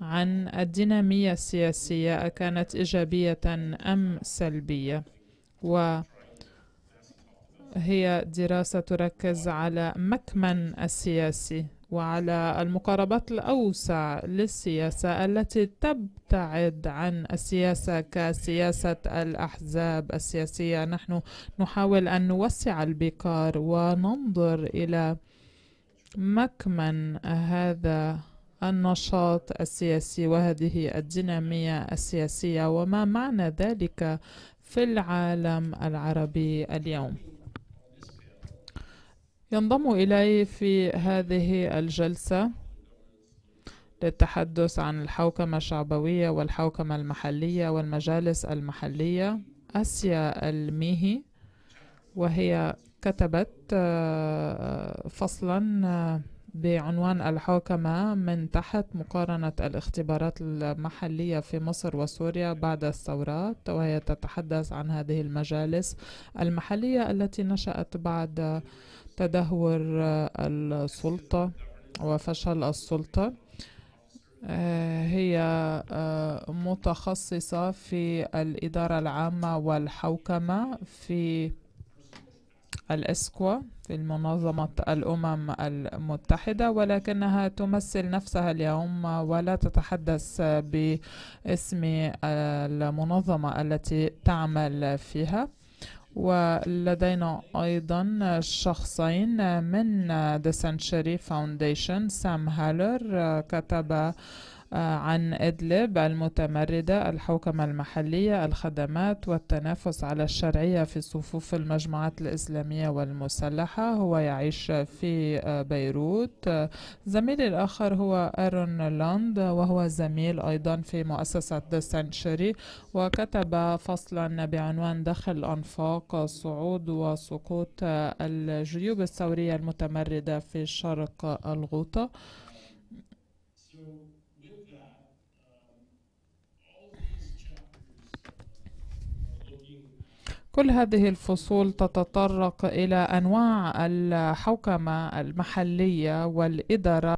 عن الدينامية السياسية أكانت إيجابية أم سلبية؟ وهي دراسة تركز على مكمن السياسي وعلى المقاربات الأوسع للسياسة التي تبتعد عن السياسة كسياسة الأحزاب السياسية. نحن نحاول أن نوسع البكار وننظر إلى مكمن هذا النشاط السياسي وهذه الدينامية السياسية وما معنى ذلك في العالم العربي اليوم؟ ينضم إلي في هذه الجلسة للتحدث عن الحوكمة الشعبوية والحوكمة المحلية والمجالس المحلية أسيا الميهي وهي كتبت آه، فصلا آه، بعنوان الحوكمة من تحت مقارنة الاختبارات المحلية في مصر وسوريا بعد الثورات وهي تتحدث عن هذه المجالس المحلية التي نشأت بعد تدهور السلطة وفشل السلطة. هي متخصصة في الإدارة العامة والحوكمة في الإسكوا. في المنظمة الأمم المتحدة ولكنها تمثل نفسها اليوم ولا تتحدث باسم المنظمة التي تعمل فيها. ولدينا أيضا شخصين من The Century Foundation سام هالر كتب عن إدلب المتمردة الحوكمة المحلية الخدمات والتنافس على الشرعية في صفوف المجموعات الإسلامية والمسلحة. هو يعيش في بيروت. زميلي الآخر هو أيرون لاند وهو زميل أيضا في مؤسسة The Century وكتب فصلا بعنوان دخل الأنفاق صعود وسقوط الجيوب الثورية المتمردة في شرق الغوطة. كل هذه الفصول تتطرق إلى أنواع الحوكمة المحلية والإدارة.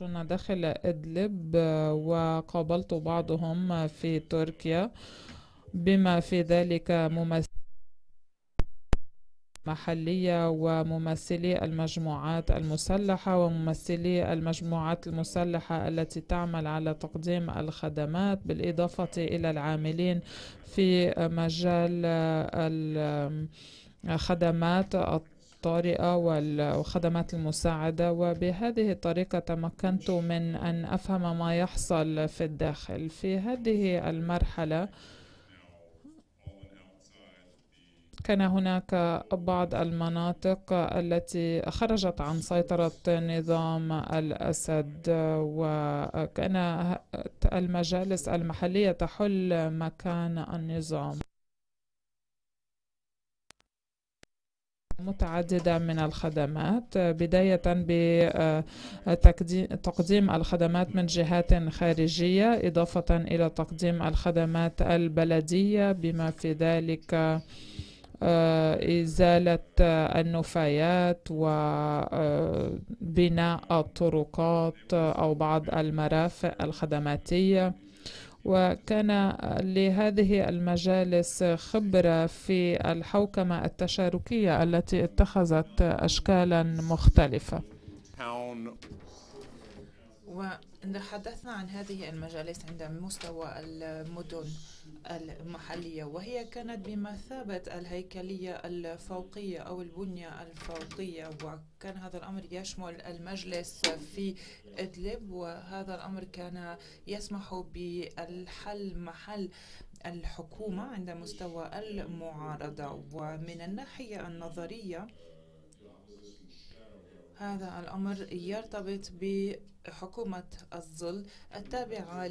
يعيشون داخل إدلب وقابلت بعضهم في تركيا بما في ذلك ممثل محلية وممثلي المجموعات المسلحة وممثلي المجموعات المسلحة التي تعمل على تقديم الخدمات بالإضافة إلى العاملين في مجال الخدمات الطارئة والخدمات المساعدة وبهذه الطريقة تمكنت من أن أفهم ما يحصل في الداخل. في هذه المرحلة كان هناك بعض المناطق التي خرجت عن سيطرة نظام الأسد وكان المجالس المحلية تحل مكان النظام. متعددة من الخدمات بداية بتقديم الخدمات من جهات خارجية إضافة إلى تقديم الخدمات البلدية بما في ذلك إزالة النفايات وبناء الطرقات أو بعض المرافق الخدماتية. وكان لهذه المجالس خبرة في الحوكمة التشاركية التي اتخذت أشكالا مختلفة. وتحدثنا عن هذه المجالس عند مستوى المدن المحلية وهي كانت بمثابة الهيكلية الفوقية أو البنية الفوقية وكان هذا الأمر يشمل المجلس في إدلب وهذا الأمر كان يسمح بالحل محل الحكومة عند مستوى المعارضة. ومن الناحية النظرية هذا الأمر يرتبط بحكومة الظل التابعة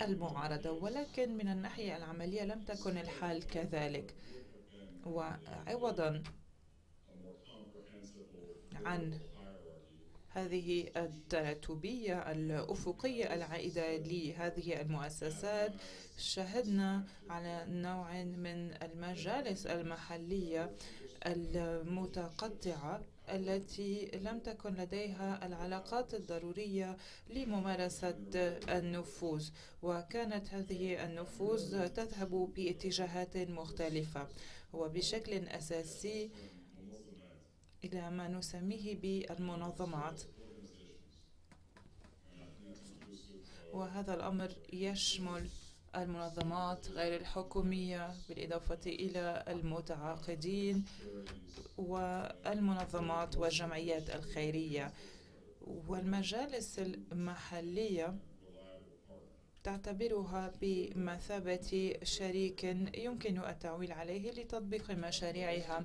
المعارضة ولكن من الناحية العملية لم تكن الحال كذلك. وعوضا عن هذه التراتبية الأفقية العائدة لهذه المؤسسات شهدنا على نوع من المجالس المحلية المتقطعة. التي لم تكن لديها العلاقات الضرورية لممارسة النفوذ وكانت هذه النفوذ تذهب باتجاهات مختلفة وبشكل أساسي إلى ما نسميه بالمنظمات. وهذا الأمر يشمل المنظمات غير الحكومية بالإضافة إلى المتعاقدين والمنظمات والجمعيات الخيرية. والمجالس المحلية تعتبرها بمثابة شريك يمكن التعويل عليه لتطبيق مشاريعها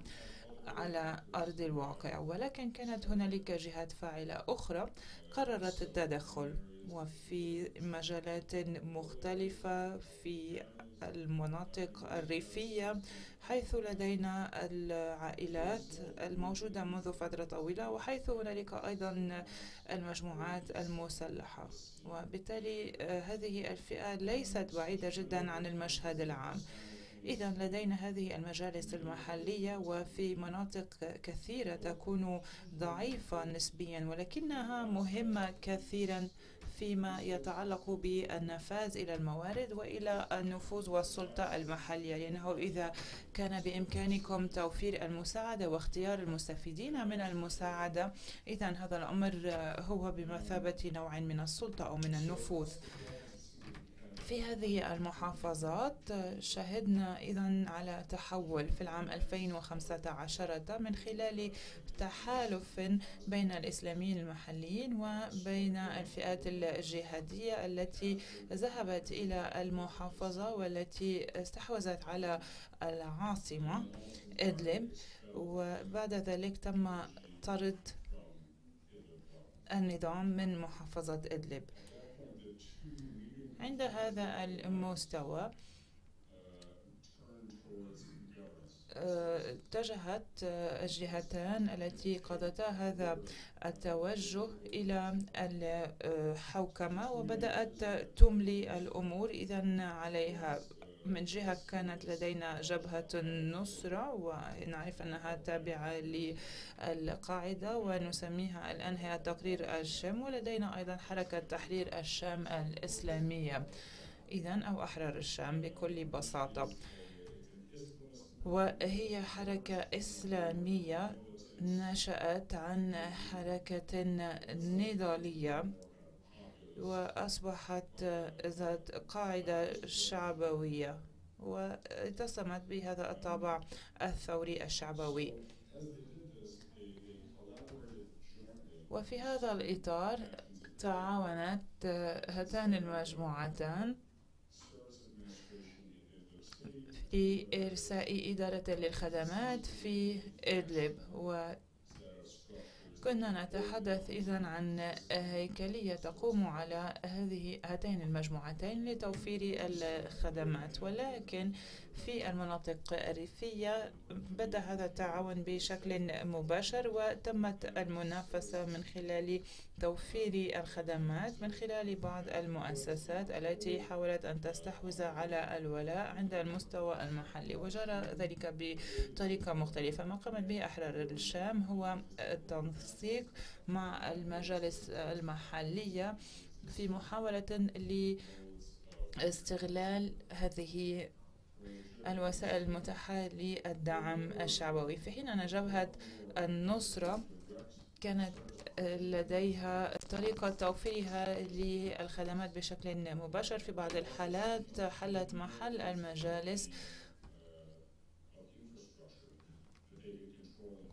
على أرض الواقع. ولكن كانت هنالك جهات فاعلة أخرى قررت التدخل. وفي مجالات مختلفة في المناطق الريفية حيث لدينا العائلات الموجودة منذ فترة طويلة وحيث هنالك أيضا المجموعات المسلحة. وبالتالي هذه الفئة ليست بعيدة جدا عن المشهد العام. إذا لدينا هذه المجالس المحلية وفي مناطق كثيرة تكون ضعيفة نسبيا ولكنها مهمة كثيرا. فيما يتعلق بالنفاذ إلى الموارد وإلى النفوذ والسلطة المحلية. لأنه إذا كان بإمكانكم توفير المساعدة واختيار المستفيدين من المساعدة. إذا هذا الأمر هو بمثابة نوع من السلطة أو من النفوذ. في هذه المحافظات شهدنا إذا على تحول في العام 2015 من خلال تحالف بين الإسلاميين المحليين وبين الفئات الجهادية التي ذهبت إلى المحافظة والتي استحوذت على العاصمة إدلب. وبعد ذلك تم طرد النظام من محافظة إدلب. عند هذا المستوى اتجهت الجهتان التي قضتا هذا التوجه إلى الحوكمة وبدأت تملي الأمور إذا عليها من جهة كانت لدينا جبهة النصرة ونعرف أنها تابعة للقاعدة ونسميها الآن هي تقرير الشام ولدينا أيضا حركة تحرير الشام الإسلامية. إذا أو أحرار الشام بكل بساطة. وهي حركة إسلامية نشأت عن حركة نضالية وأصبحت ذات قاعدة شعبوية واتسمت بهذا الطابع الثوري الشعبوي. وفي هذا الإطار تعاونت هاتان المجموعتان في إرساء إدارة للخدمات في إدلب و كنا نتحدث إذا عن هيكلية تقوم على هذه هاتين المجموعتين لتوفير الخدمات. ولكن في المناطق الريفية بدأ هذا التعاون بشكل مباشر وتمت المنافسة من خلال توفير الخدمات من خلال بعض المؤسسات التي حاولت أن تستحوذ على الولاء عند المستوى المحلي وجرى ذلك بطريقة مختلفة. ما قامت به أحرار الشام هو التنسيق مع المجالس المحلية في محاولة لاستغلال هذه الوسائل المتاحة للدعم الشعبوي. في حين أن جبهة النصرة كانت لديها طريقة توفيرها للخدمات بشكل مباشر في بعض الحالات حلت محل المجالس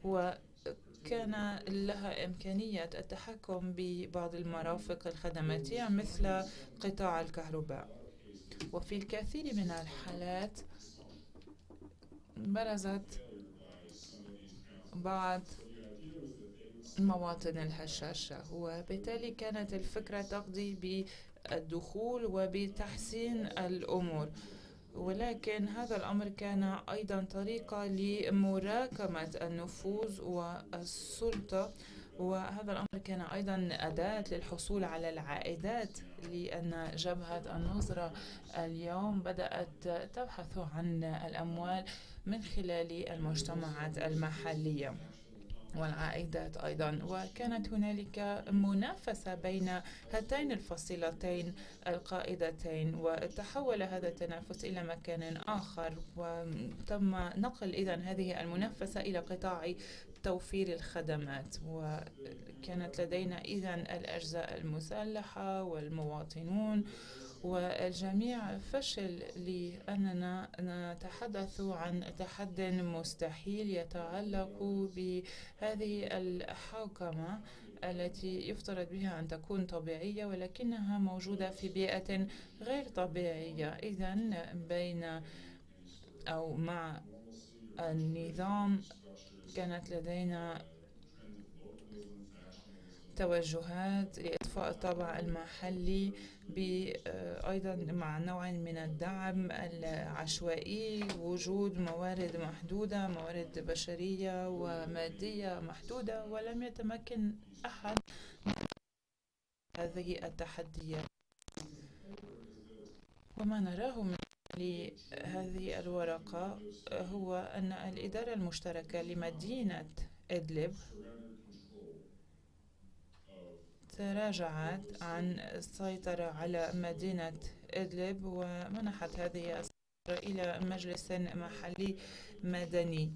وكان لها إمكانية التحكم ببعض المرافق الخدماتية مثل قطاع الكهرباء. وفي الكثير من الحالات برزت بعض مواطن الهشاشة وبالتالي كانت الفكرة تقضي بالدخول وبتحسين الأمور. ولكن هذا الأمر كان أيضا طريقة لمراكمة النفوذ والسلطة وهذا الأمر كان أيضا أداة للحصول على العائدات لأن جبهة النصرة اليوم بدأت تبحث عن الأموال من خلال المجتمعات المحلية. والعائدات أيضا. وكانت هنالك منافسة بين هاتين الفصيلتين القائدتين وتحول هذا التنافس إلى مكان آخر. وتم نقل إذا هذه المنافسة إلى قطاع توفير الخدمات. وكانت لدينا إذا الأجزاء المسلحة والمواطنون والجميع فشل لأننا نتحدث عن تحد مستحيل يتعلق بهذه الحوكمة التي يفترض بها أن تكون طبيعية ولكنها موجودة في بيئة غير طبيعية. إذا بين أو مع النظام كانت لدينا توجهات لإطفاء الطابع المحلي أيضا مع نوع من الدعم العشوائي وجود موارد محدودة موارد بشرية ومادية محدودة ولم يتمكن أحد هذه التحديات. وما نراه من لهذه الورقة هو أن الإدارة المشتركة لمدينة إدلب تراجعت عن السيطرة على مدينة إدلب ومنحت هذه السيطرة إلى مجلس محلي مدني.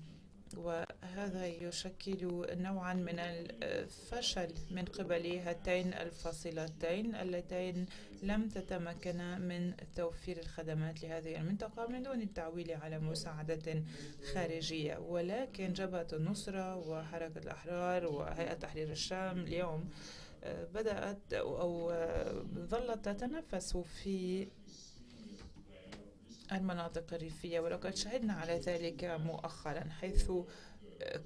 وهذا يشكل نوعا من الفشل من قبل هاتين الفصيلتين اللتين لم تتمكنا من توفير الخدمات لهذه المنطقة من دون التعويل على مساعدة خارجية. ولكن جبهة النصرة وحركة الأحرار وهيئة تحرير الشام اليوم بدأت أو ظلت تتنفس في المناطق الريفية ولقد شهدنا على ذلك مؤخرا حيث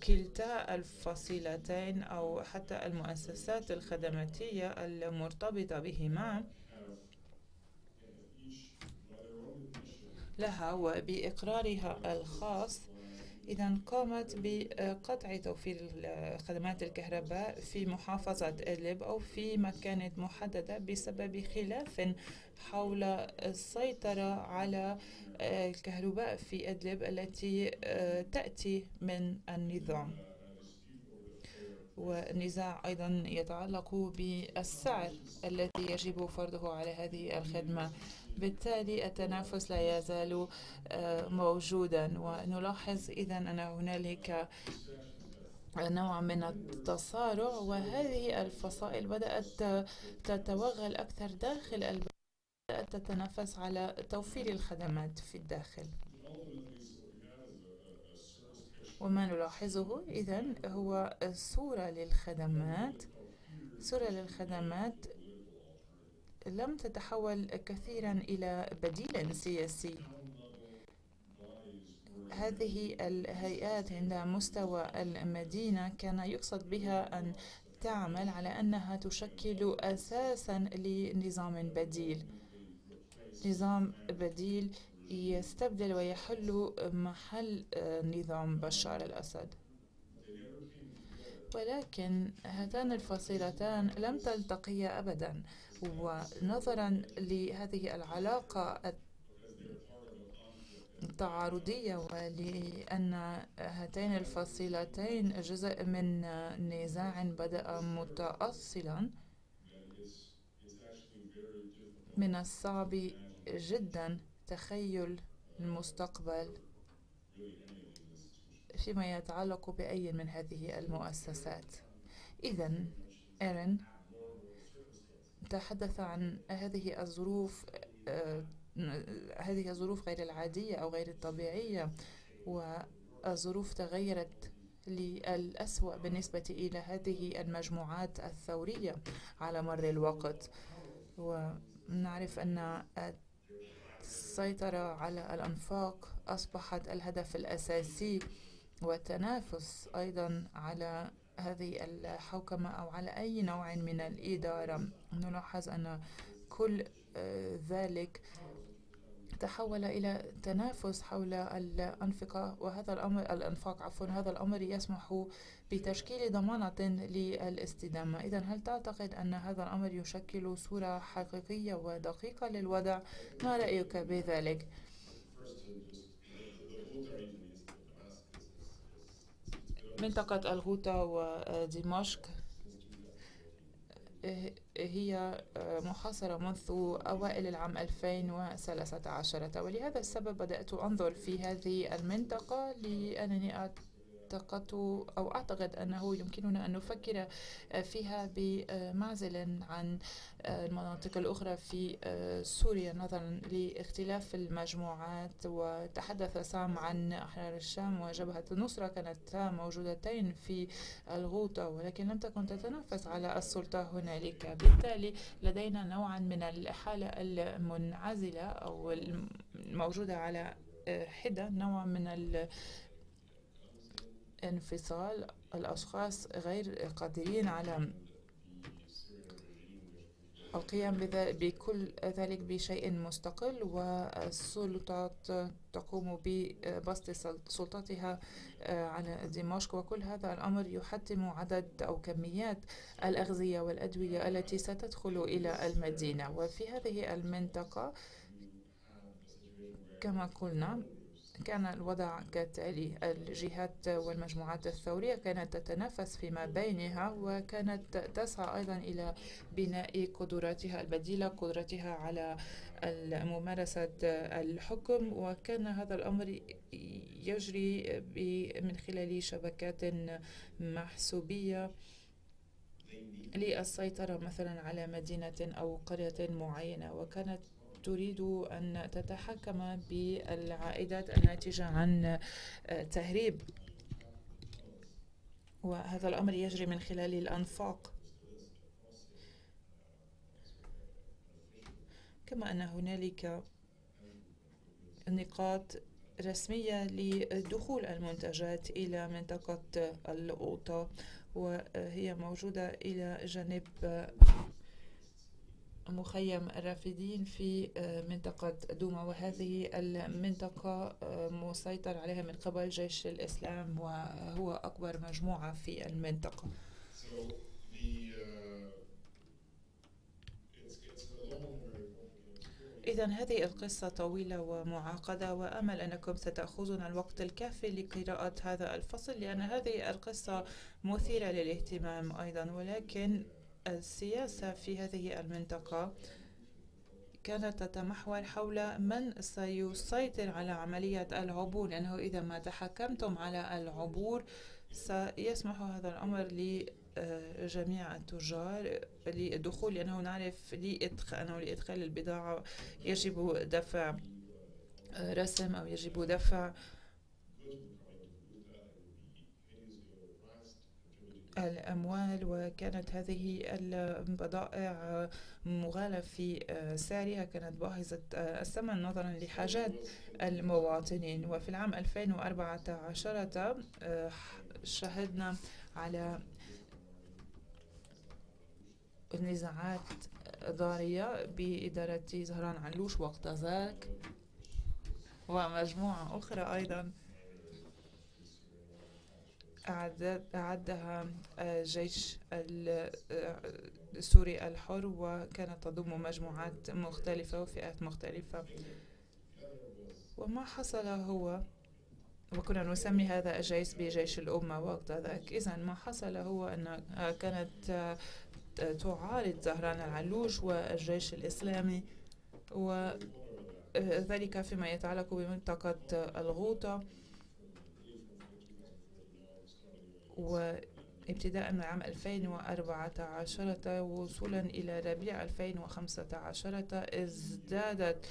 كلتا الفصيلتين أو حتى المؤسسات الخدماتية المرتبطة بهما لها وبإقرارها الخاص إذا قامت بقطع توفير خدمات الكهرباء في محافظة إدلب أو في مكان محددة بسبب خلاف حول السيطرة على الكهرباء في إدلب التي تأتي من النظام. والنزاع أيضا يتعلق بالسعر الذي يجب فرضه على هذه الخدمة. بالتالي التنافس لا يزال آه، موجودا. ونلاحظ إذا أن هنالك نوع من التصارع وهذه الفصائل بدأت تتوغل أكثر داخل البلد بدأت تتنافس على توفير الخدمات في الداخل. وما نلاحظه إذا هو صورة للخدمات صورة للخدمات لم تتحول كثيرا إلى بديل سياسي. هذه الهيئات عند مستوى المدينة كان يقصد بها أن تعمل على أنها تشكل أساسا لنظام بديل. نظام بديل يستبدل ويحل محل نظام بشار الأسد. ولكن هاتان الفصيلتان لم تلتقيا أبدا. ونظرا لهذه العلاقة التعارضية ولأن هاتين الفصيلتين جزء من نزاع بدأ متأصلا. من الصعب جدا تخيل المستقبل فيما يتعلق بأي من هذه المؤسسات. إذا إيرين تحدث عن هذه الظروف آه، هذه الظروف غير العادية أو غير الطبيعية والظروف تغيرت للأسوأ بالنسبة إلى هذه المجموعات الثورية على مر الوقت. ونعرف أن السيطرة على الأنفاق أصبحت الهدف الأساسي والتنافس أيضا على هذه الحوكمة أو على أي نوع من الإدارة. نلاحظ أن كل آه، ذلك تحول إلى تنافس حول الأنفقة وهذا الأمر الأنفاق عفوا هذا الأمر يسمح بتشكيل ضمانة للاستدامة. إذا هل تعتقد أن هذا الأمر يشكل صورة حقيقية ودقيقة للوضع؟ ما رأيك بذلك؟ منطقة الغوطة ودمشق هي محاصرة منذ أوائل العام 2013 ولهذا السبب بدأت أنظر في هذه المنطقة لأنني اعتقدت أو أعتقد أنه يمكننا أن نفكر فيها بمعزل عن المناطق الأخرى في سوريا نظرا لاختلاف المجموعات. وتحدث سام عن أحرار الشام وجبهة النصرة كانت موجودتين في الغوطة ولكن لم تكن تتنافس على السلطة هنالك. بالتالي لدينا نوعا من الحالة المنعزلة أو الموجودة على حدة نوع من انفصال الأشخاص غير قادرين على القيام بكل ذلك بشيء مستقل والسلطات تقوم ببسط سلطتها على دمشق. وكل هذا الأمر يحتم عدد أو كميات الأغذية والأدوية التي ستدخل إلى المدينة. وفي هذه المنطقة كما قلنا كان الوضع كالتالي الجهات والمجموعات الثورية كانت تتنافس فيما بينها وكانت تسعى أيضا إلى بناء قدراتها البديلة قدرتها على ممارسة الحكم وكان هذا الأمر يجري من خلال شبكات محسوبية للسيطرة مثلا على مدينة أو قرية معينة وكانت تريد أن تتحكم بالعائدات الناتجة عن تهريب. وهذا الأمر يجري من خلال الأنفاق. كما أن هنالك نقاط رسمية لدخول المنتجات إلى منطقة الأوطة وهي موجودة إلى جانب مخيم الرافدين في منطقة دوما. وهذه المنطقة مسيطر عليها من قبل جيش الإسلام وهو أكبر مجموعة في المنطقة. إذا هذه القصة طويلة ومعقدة وأمل أنكم ستأخذون الوقت الكافي لقراءة هذا الفصل لأن هذه القصة مثيرة للاهتمام أيضا. ولكن السياسة في هذه المنطقة كانت تتمحور حول من سيسيطر على عملية العبور لأنه إذا ما تحكمتم على العبور سيسمح هذا الأمر لجميع التجار للدخول لأنه نعرف لإدخال البضاعة يجب دفع رسم أو يجب دفع الأموال وكانت هذه البضائع مغالب في سعرها كانت باهظة الثمن نظرا لحاجات المواطنين. وفي العام 2014 شهدنا على نزاعات ضارية بإدارة زهران علوش وقت ذاك ومجموعة أخرى أيضا. أعدها الجيش السوري الحر وكانت تضم مجموعات مختلفة وفئات مختلفة. وما حصل هو وكنا نسمي هذا الجيش بجيش الأمة وقت ذاك. إذا ما حصل هو أن كانت تعارض زهران العلوش والجيش الإسلامي وذلك فيما يتعلق بمنطقة الغوطة. وابتداء من عام 2014 وصولا إلى ربيع 2015 ازدادت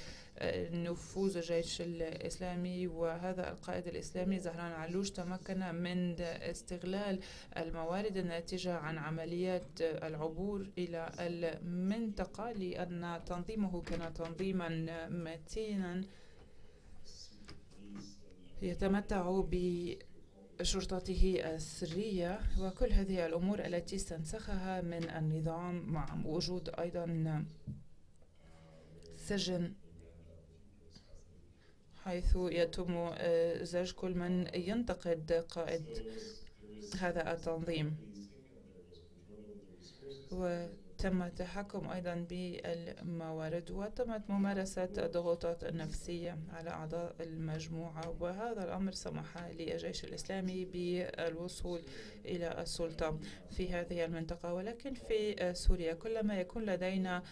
نفوذ الجيش الإسلامي وهذا القائد الإسلامي زهران علوش تمكن من استغلال الموارد الناتجة عن عمليات العبور إلى المنطقة لأن تنظيمه كان تنظيما متينا يتمتع ب شرطته السرية وكل هذه الأمور التي استنسخها من النظام مع وجود أيضا سجن حيث يتم زج كل من ينتقد قائد هذا التنظيم. و تم التحكم أيضا بالموارد وتمت ممارسة الضغوطات النفسية على أعضاء المجموعة وهذا الأمر سمح للجيش الإسلامي بالوصول إلى السلطة في هذه المنطقة. ولكن في سوريا كلما يكون لدينا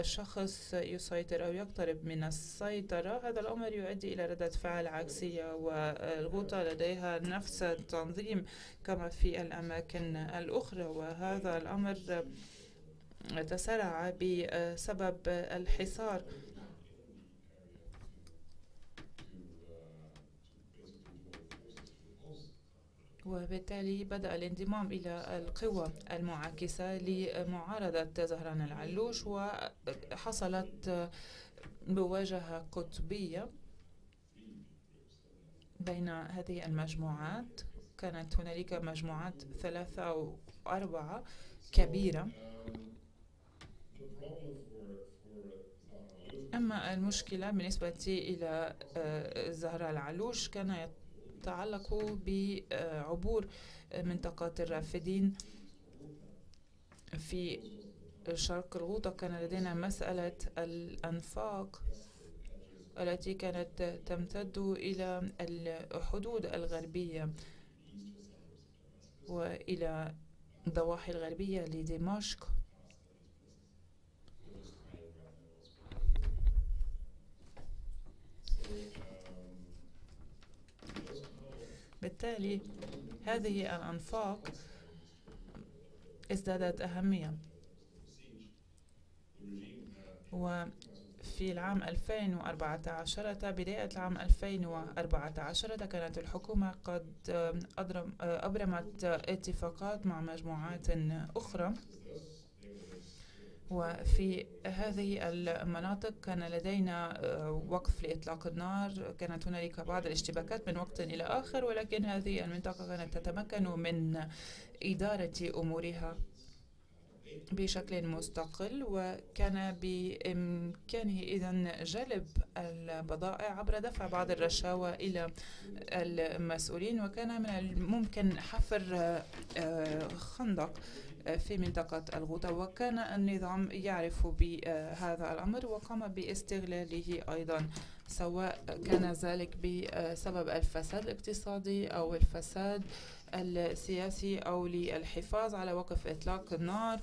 شخص يسيطر أو يقترب من السيطرة هذا الأمر يؤدي إلى ردة فعل عكسية والغوطة لديها نفس التنظيم كما في الأماكن الأخرى. وهذا الأمر تسارع بسبب الحصار. وبالتالي بدأ الانضمام إلى القوى المعاكسة لمعارضة زهران العلوش وحصلت مواجهة قطبية بين هذه المجموعات. كانت هنالك مجموعات ثلاثة أو أربعة كبيرة. أما المشكلة بالنسبة إلى زهراء العلوش كان يتعلق بعبور منطقة الرافدين في شرق الغوطة. كان لدينا مسألة الأنفاق التي كانت تمتد إلى الحدود الغربية وإلى الضواحي الغربية لدمشق. بالتالي هذه الأنفاق ازدادت أهمية. وفي العام 2014 بداية العام 2014 كانت الحكومة قد أبرمت اتفاقات مع مجموعات أخرى. وفي هذه المناطق كان لدينا آه، وقف لإطلاق النار. كانت هنالك بعض الاشتباكات من وقت إلى آخر ولكن هذه المنطقة كانت تتمكن من إدارة أمورها بشكل مستقل وكان بإمكانه إذا جلب البضائع عبر دفع بعض الرشاوى إلى المسؤولين وكان من الممكن حفر آه، خندق. في منطقة الغوطة وكان النظام يعرف بهذا الأمر وقام باستغلاله أيضا سواء كان ذلك بسبب الفساد الاقتصادي أو الفساد السياسي أو للحفاظ على وقف إطلاق النار.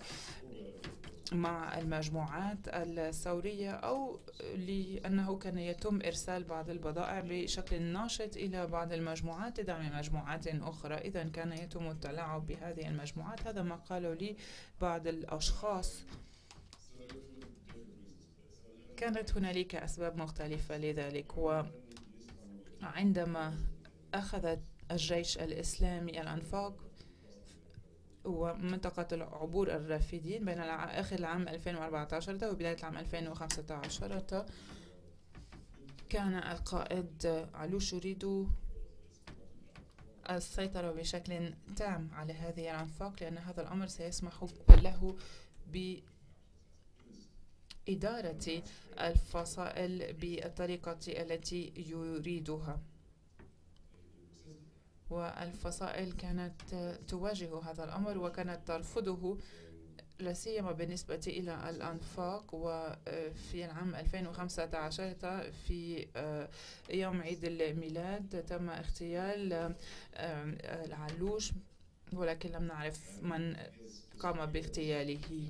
مع المجموعات الثورية أو لأنه كان يتم إرسال بعض البضائع بشكل ناشط إلى بعض المجموعات لدعم مجموعات أخرى. إذا كان يتم التلاعب بهذه المجموعات هذا ما قالوا لي بعض الأشخاص. كانت هنالك أسباب مختلفة لذلك وعندما أخذت الجيش الإسلامي الأنفاق ومنطقة العبور الرافدين بين آخر العام 2014 وبداية العام 2015 كان القائد علوش يريد السيطرة بشكل تام على هذه الأنفاق لأن هذا الأمر سيسمح له بإدارة الفصائل بالطريقة التي يريدها. والفصائل كانت تواجه هذا الأمر وكانت ترفضه لا سيما بالنسبة إلى الأنفاق. وفي العام 2015 في يوم عيد الميلاد تم اغتيال العلوش ولكن لم نعرف من قام باغتياله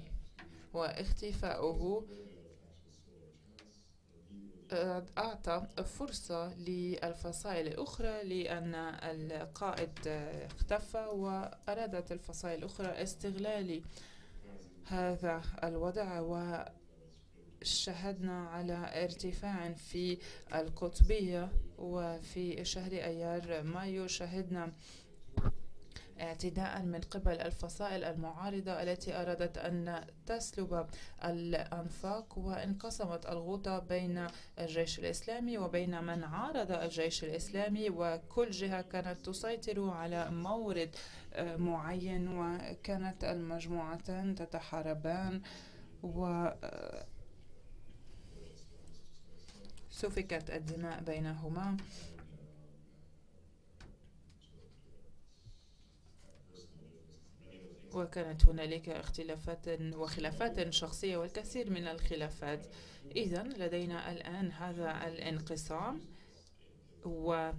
واختفاؤه. أعطى فرصة للفصائل الأخرى لأن القائد اختفى وأرادت الفصائل الأخرى استغلال هذا الوضع وشهدنا على ارتفاع في القطبية وفي شهر أيار مايو. شهدنا اعتداء من قبل الفصائل المعارضة التي أرادت أن تسلب الأنفاق وانقسمت الغوطة بين الجيش الإسلامي وبين من عارض الجيش الإسلامي وكل جهة كانت تسيطر على مورد معين وكانت المجموعتان تتحاربان و سفكت الدماء بينهما. وكانت هنالك اختلافات وخلافات شخصية والكثير من الخلافات. إذا لدينا الآن هذا الانقسام والنظام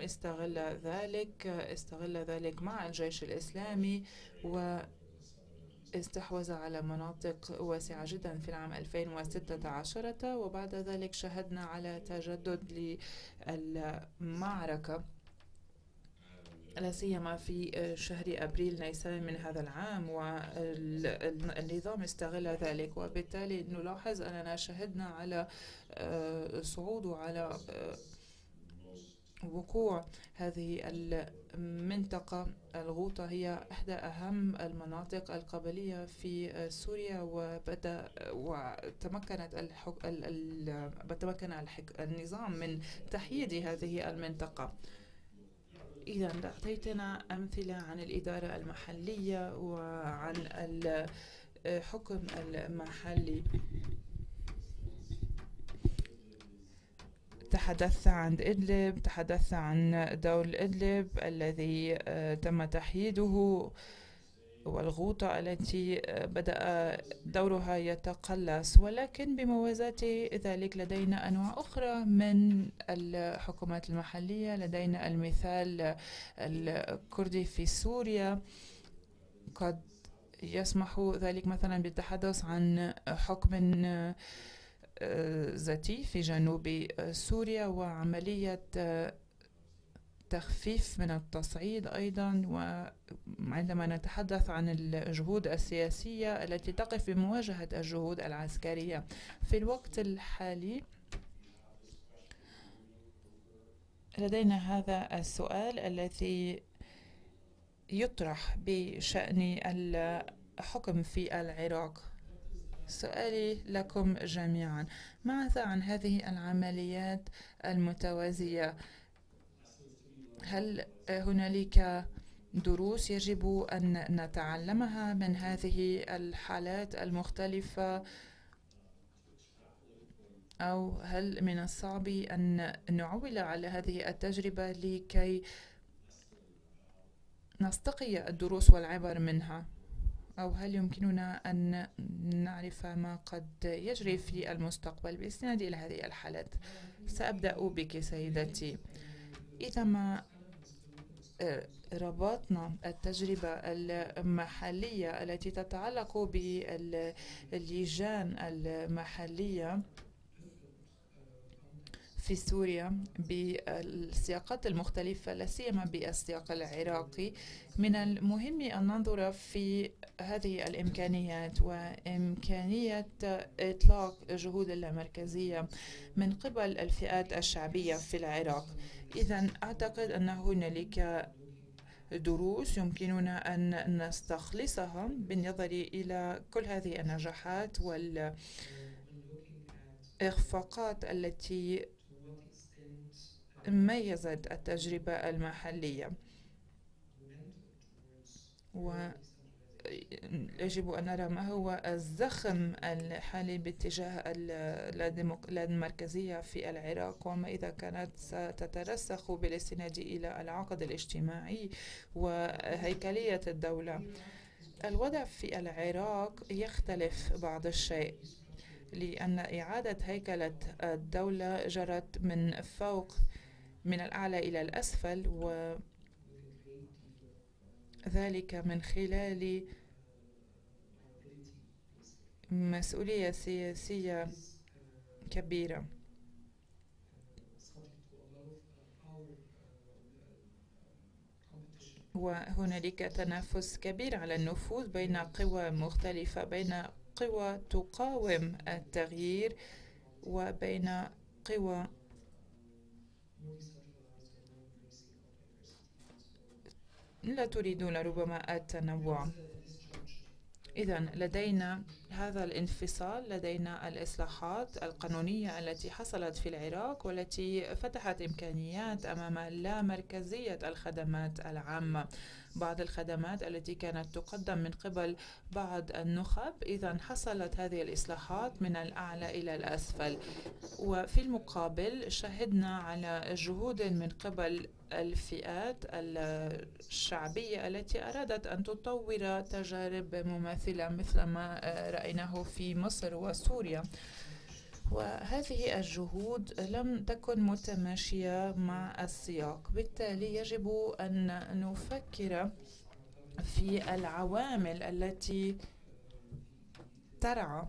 استغل ذلك استغل ذلك مع الجيش الإسلامي و استحوذ على مناطق واسعة جدا في العام 2016 وبعد ذلك شهدنا على تجدد للمعركة. لا سيما في شهر أبريل نيسان من هذا العام والنظام استغل ذلك وبالتالي نلاحظ أننا شهدنا على صعود على وقوع هذه المنطقة. الغوطة هي إحدى أهم المناطق القبلية في سوريا وبدأ وتمكنت الحك... تمكن النظام من تحييد هذه المنطقة. إذا أعطيتنا أمثلة عن الإدارة المحلية وعن الحكم المحلي. تحدثت عن إدلب تحدثت عن دول إدلب الذي تم تحييده. والغوطة التي بدأ دورها يتقلص. ولكن بموازاة ذلك لدينا أنواع أخرى من الحكومات المحلية لدينا المثال الكردي في سوريا. قد يسمح ذلك مثلا بالتحدث عن حكم ذاتي في جنوب سوريا وعملية تخفيف من التصعيد أيضا وعندما نتحدث عن الجهود السياسية التي تقف بمواجهة الجهود العسكرية. في الوقت الحالي لدينا هذا السؤال الذي يطرح بشأن الحكم في العراق. سؤالي لكم جميعا. ماذا عن هذه العمليات المتوازية؟ هل هنالك دروس يجب أن نتعلمها من هذه الحالات المختلفة؟ أو هل من الصعب أن نعول على هذه التجربة لكي نستقي الدروس والعبر منها؟ أو هل يمكننا أن نعرف ما قد يجري في المستقبل باستناد إلى هذه الحالات؟ سأبدأ بك سيدتي. إذا ما آه، ربطنا التجربة المحلية التي تتعلق باللجان المحلية. في سوريا بالسياقات المختلفة لا سيما بالسياق العراقي. من المهم أن ننظر في هذه الإمكانيات وإمكانية إطلاق جهود اللامركزية من قبل الفئات الشعبية في العراق. إذا أعتقد أن هنالك دروس يمكننا أن نستخلصها بالنظر إلى كل هذه النجاحات والإخفاقات التي ميزت التجربة المحلية. ويجب أن نرى ما هو الزخم الحالي باتجاه المركزية في العراق وما إذا كانت ستترسخ بالاستناد إلى العقد الاجتماعي وهيكلية الدولة. الوضع في العراق يختلف بعض الشيء لأن إعادة هيكلة الدولة جرت من فوق من الأعلى إلى الأسفل وذلك من خلال مسؤولية سياسية كبيرة. وهنالك تنافس كبير على النفوذ بين قوى مختلفة بين قوى تقاوم التغيير وبين قوى لا تريدون ربما التنوع. إذا لدينا هذا الانفصال لدينا الإصلاحات القانونية التي حصلت في العراق والتي فتحت إمكانيات أمام لا مركزية الخدمات العامة. بعض الخدمات التي كانت تقدم من قبل بعض النخب. إذا حصلت هذه الإصلاحات من الأعلى إلى الأسفل. وفي المقابل شهدنا على جهود من قبل الفئات الشعبية التي أرادت أن تطور تجارب مماثلة مثل ما رأيناه في مصر وسوريا. وهذه الجهود لم تكن متماشية مع السياق بالتالي يجب أن نفكر في العوامل التي ترعى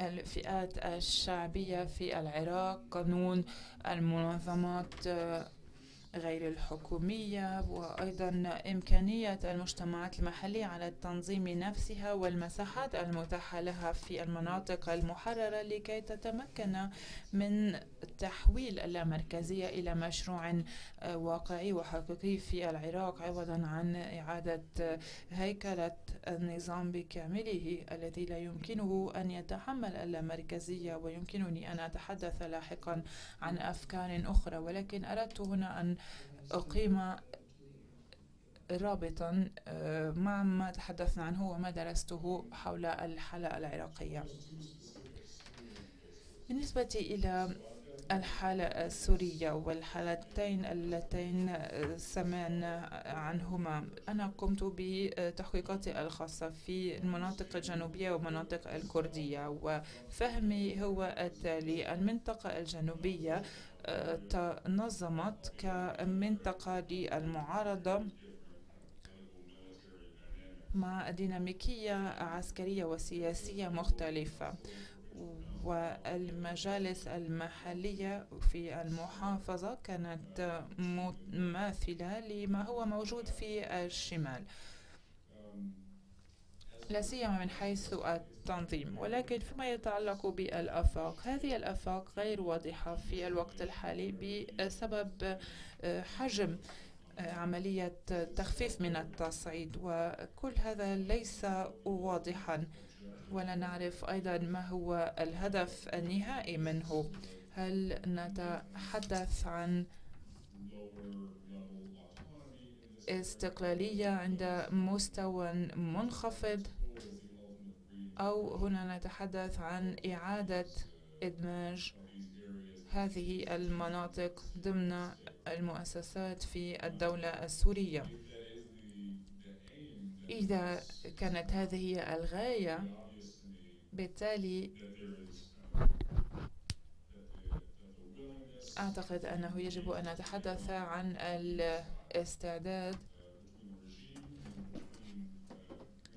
الفئات الشعبية في العراق قانون المنظمات غير الحكومية وأيضا إمكانية المجتمعات المحلية على التنظيم نفسها والمساحات المتاحة لها في المناطق المحررة لكي تتمكن من تحويل اللامركزية إلى مشروع واقعي وحقيقي في العراق عوضا عن إعادة هيكلة النظام بكامله الذي لا يمكنه أن يتحمل اللامركزية ويمكنني أن أتحدث لاحقا عن أفكار أخرى ولكن أردت هنا أن أقيم رابطا آه، مع ما تحدثنا عنه وما درسته حول الحالة العراقية. بالنسبة إلى الحالة السورية والحالتين اللتين سمعنا عنهما. أنا قمت بتحقيقاتي الخاصة في المناطق الجنوبية والمناطق الكردية وفهمي هو التالي. المنطقة الجنوبية تنظمت كمنطقة للمعارضة مع ديناميكية عسكرية وسياسية مختلفة. والمجالس المحلية في المحافظة كانت مماثلة لما هو موجود في الشمال. لا سيما من حيث التنظيم ولكن فيما يتعلق بالآفاق. هذه الآفاق غير واضحة في الوقت الحالي بسبب حجم عملية تخفيف من التصعيد وكل هذا ليس واضحا. ولا نعرف أيضا ما هو الهدف النهائي منه. هل نتحدث عن استقلالية عند مستوى منخفض؟ أو هنا نتحدث عن إعادة إدماج هذه المناطق ضمن المؤسسات في الدولة السورية. إذا كانت هذه الغاية بالتالي أعتقد أنه يجب أن نتحدث عن الاستعداد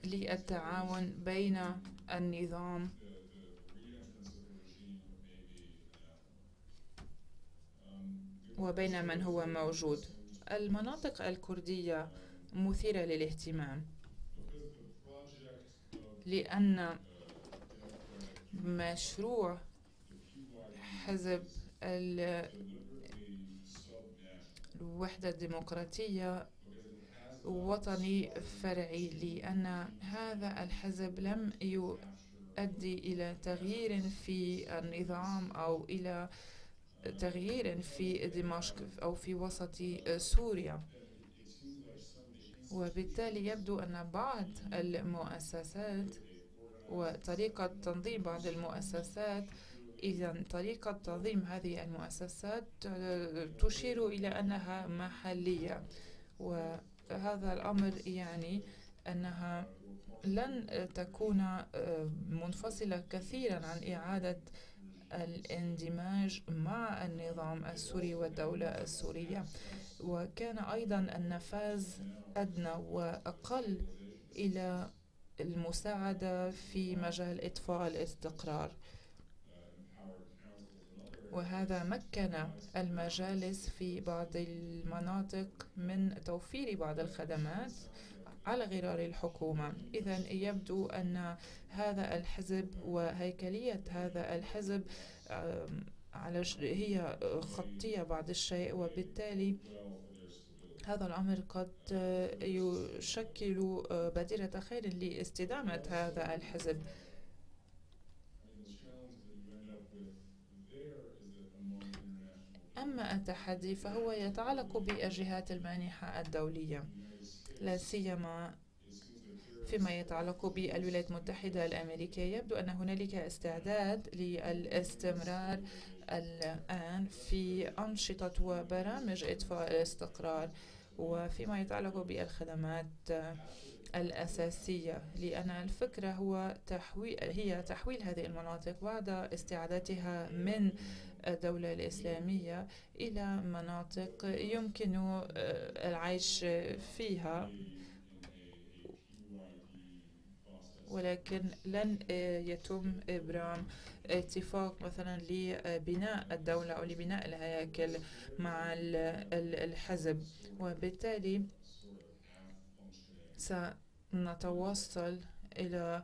للتعاون بين النظام. وبين من هو موجود. المناطق الكردية مثيرة للاهتمام. لأن مشروع حزب الوحدة الديمقراطية وطني فرعي لأن هذا الحزب لم يؤدي إلى تغيير في النظام أو إلى تغيير في دمشق أو في وسط سوريا. وبالتالي يبدو أن بعض المؤسسات وطريقة تنظيم بعض المؤسسات إذا طريقة تنظيم هذه المؤسسات تشير إلى أنها محلية وهذا الأمر يعني أنها لن تكون منفصلة كثيرا عن إعادة الاندماج مع النظام السوري والدولة السورية. وكان أيضا النفاذ أدنى وأقل إلى المساعدة في مجال إطفاء الاستقرار. وهذا مكن المجالس في بعض المناطق من توفير بعض الخدمات على غرار الحكومة. إذا يبدو أن هذا الحزب وهيكلية هذا الحزب على هي خطية بعض الشيء وبالتالي هذا الأمر قد يشكل بادرة خير لاستدامة هذا الحزب. أما التحدي فهو يتعلق بالجهات المانحة الدولية لا سيما فيما يتعلق بالولايات المتحدة الأمريكية. يبدو أن هنالك استعداد للاستمرار الآن في أنشطة وبرامج إطفاء الاستقرار وفيما يتعلق بالخدمات الأساسية لأن الفكرة هو تحويل هي تحويل هذه المناطق بعد استعادتها من الدولة الإسلامية إلى مناطق يمكن العيش فيها. ولكن لن يتم إبرام اتفاق مثلا لبناء الدولة أو لبناء الهياكل مع الحزب. وبالتالي سنتوصل إلى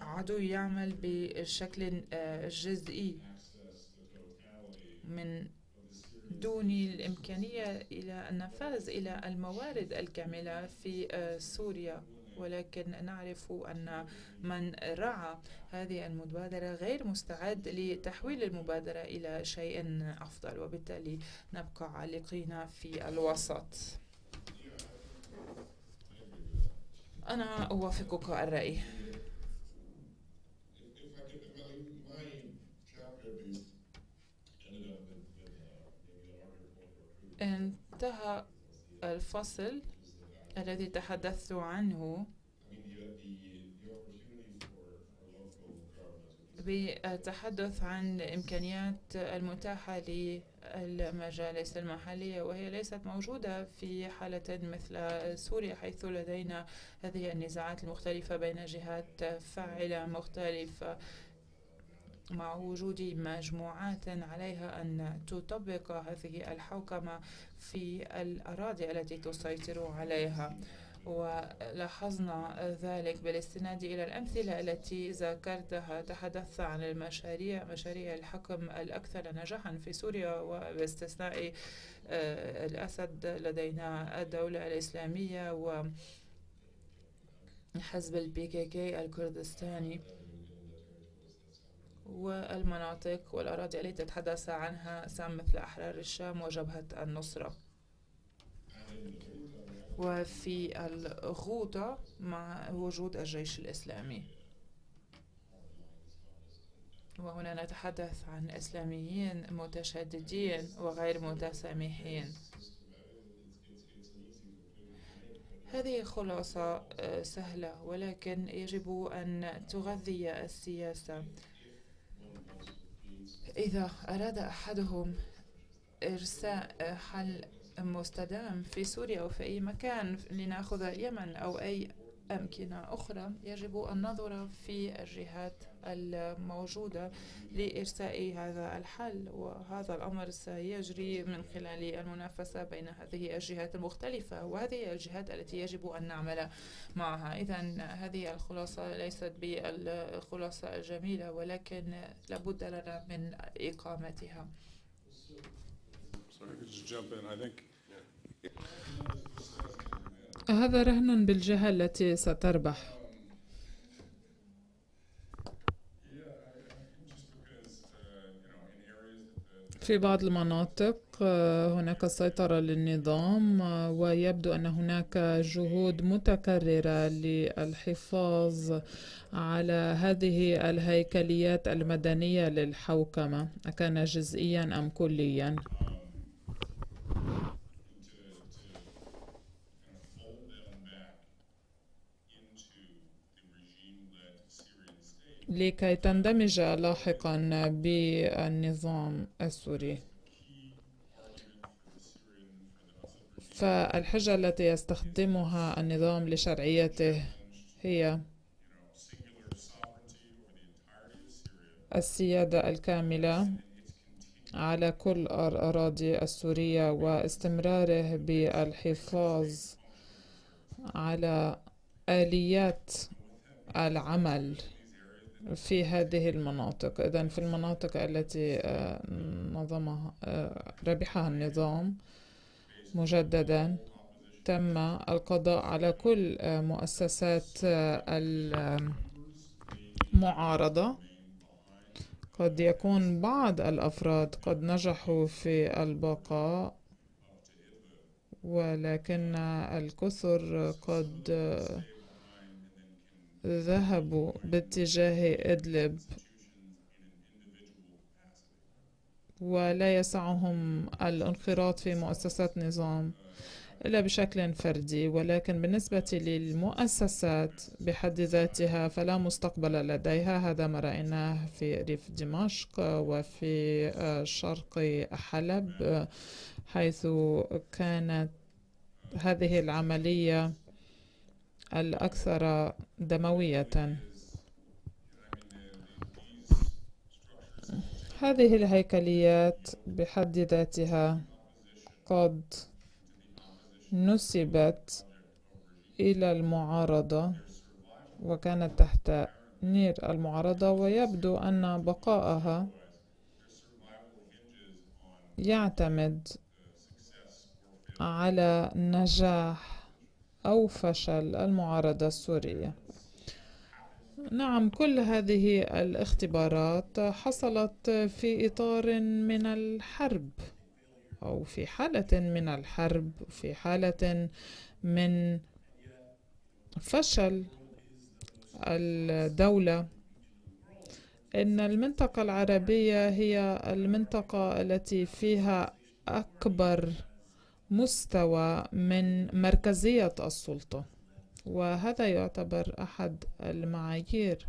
عدو يعمل بشكل جزئي من دون الإمكانية إلى النفاذ إلى الموارد الكاملة في سوريا. ولكن نعرف أن من رعى هذه المبادرة غير مستعد لتحويل المبادرة إلى شيء أفضل. وبالتالي نبقى عالقين في الوسط. أنا أوافقك الرأي. انتهى الفصل الذي تحدثت عنه بالتحدث عن الإمكانيات المتاحة للمجالس المحلية وهي ليست موجودة في حالة مثل سوريا حيث لدينا هذه النزاعات المختلفة بين جهات فاعلة مختلفة. مع وجود مجموعات عليها أن تطبق هذه الحوكمة في الأراضي التي تسيطر عليها. ولاحظنا ذلك بالاستناد إلى الأمثلة التي ذكرتها. تحدثت عن المشاريع مشاريع الحكم الأكثر نجاحا في سوريا وباستثناء الأسد لدينا الدولة الإسلامية وحزب البي كي كي الكردستاني. والمناطق والأراضي التي تتحدث عنها سام مثل أحرار الشام وجبهة النصرة. وفي الغوطة مع وجود الجيش الإسلامي. وهنا نتحدث عن إسلاميين متشددين وغير متسامحين. هذه خلاصة آه، سهلة ولكن يجب أن تغذي السياسة. إذا أراد أحدهم إرساء حل مستدام في سوريا أو في أي مكان لنأخذ اليمن أو أي أمكنة أخرى يجب النظر في الجهات الموجودة لإرساء هذا الحل وهذا الأمر سيجري من خلال المنافسة بين هذه الجهات المختلفة وهذه الجهات التي يجب أن نعمل معها. إذا هذه الخلاصة ليست بالخلاصة الجميلة ولكن لابد لنا من إقامتها. هذا رهن بالجهة التي ستربح. في بعض المناطق آه، هناك سيطرة للنظام آه، ويبدو أن هناك جهود متكررة للحفاظ على هذه الهيكليات المدنية للحوكمة. أكان جزئيا أم كليا؟ لكي تندمج لاحقا بالنظام السوري. فالحجة التي يستخدمها النظام لشرعيته هي السيادة الكاملة على كل الأراضي السورية واستمراره بالحفاظ على آليات العمل. في هذه المناطق. إذا في المناطق التي آه، نظمها آه، ربحها النظام مجددا تم القضاء على كل آه، مؤسسات المعارضة. قد يكون بعض الأفراد قد نجحوا في البقاء ولكن الكثر قد ذهبوا باتجاه إدلب ولا يسعهم الانخراط في مؤسسات نظام إلا بشكل فردي ولكن بالنسبة للمؤسسات بحد ذاتها فلا مستقبل لديها. هذا ما رأيناه في ريف دمشق وفي شرق حلب حيث كانت هذه العملية الأكثر دموية. هذه الهيكليات بحد ذاتها قد نسبت إلى المعارضة وكانت تحت نير المعارضة ويبدو أن بقاءها يعتمد على نجاح أو فشل المعارضة السورية. نعم كل هذه الاختبارات حصلت في إطار من الحرب أو في حالة من الحرب في حالة من فشل الدولة. إن المنطقة العربية هي المنطقة التي فيها أكبر مستوى من مركزية السلطة وهذا يعتبر أحد المعايير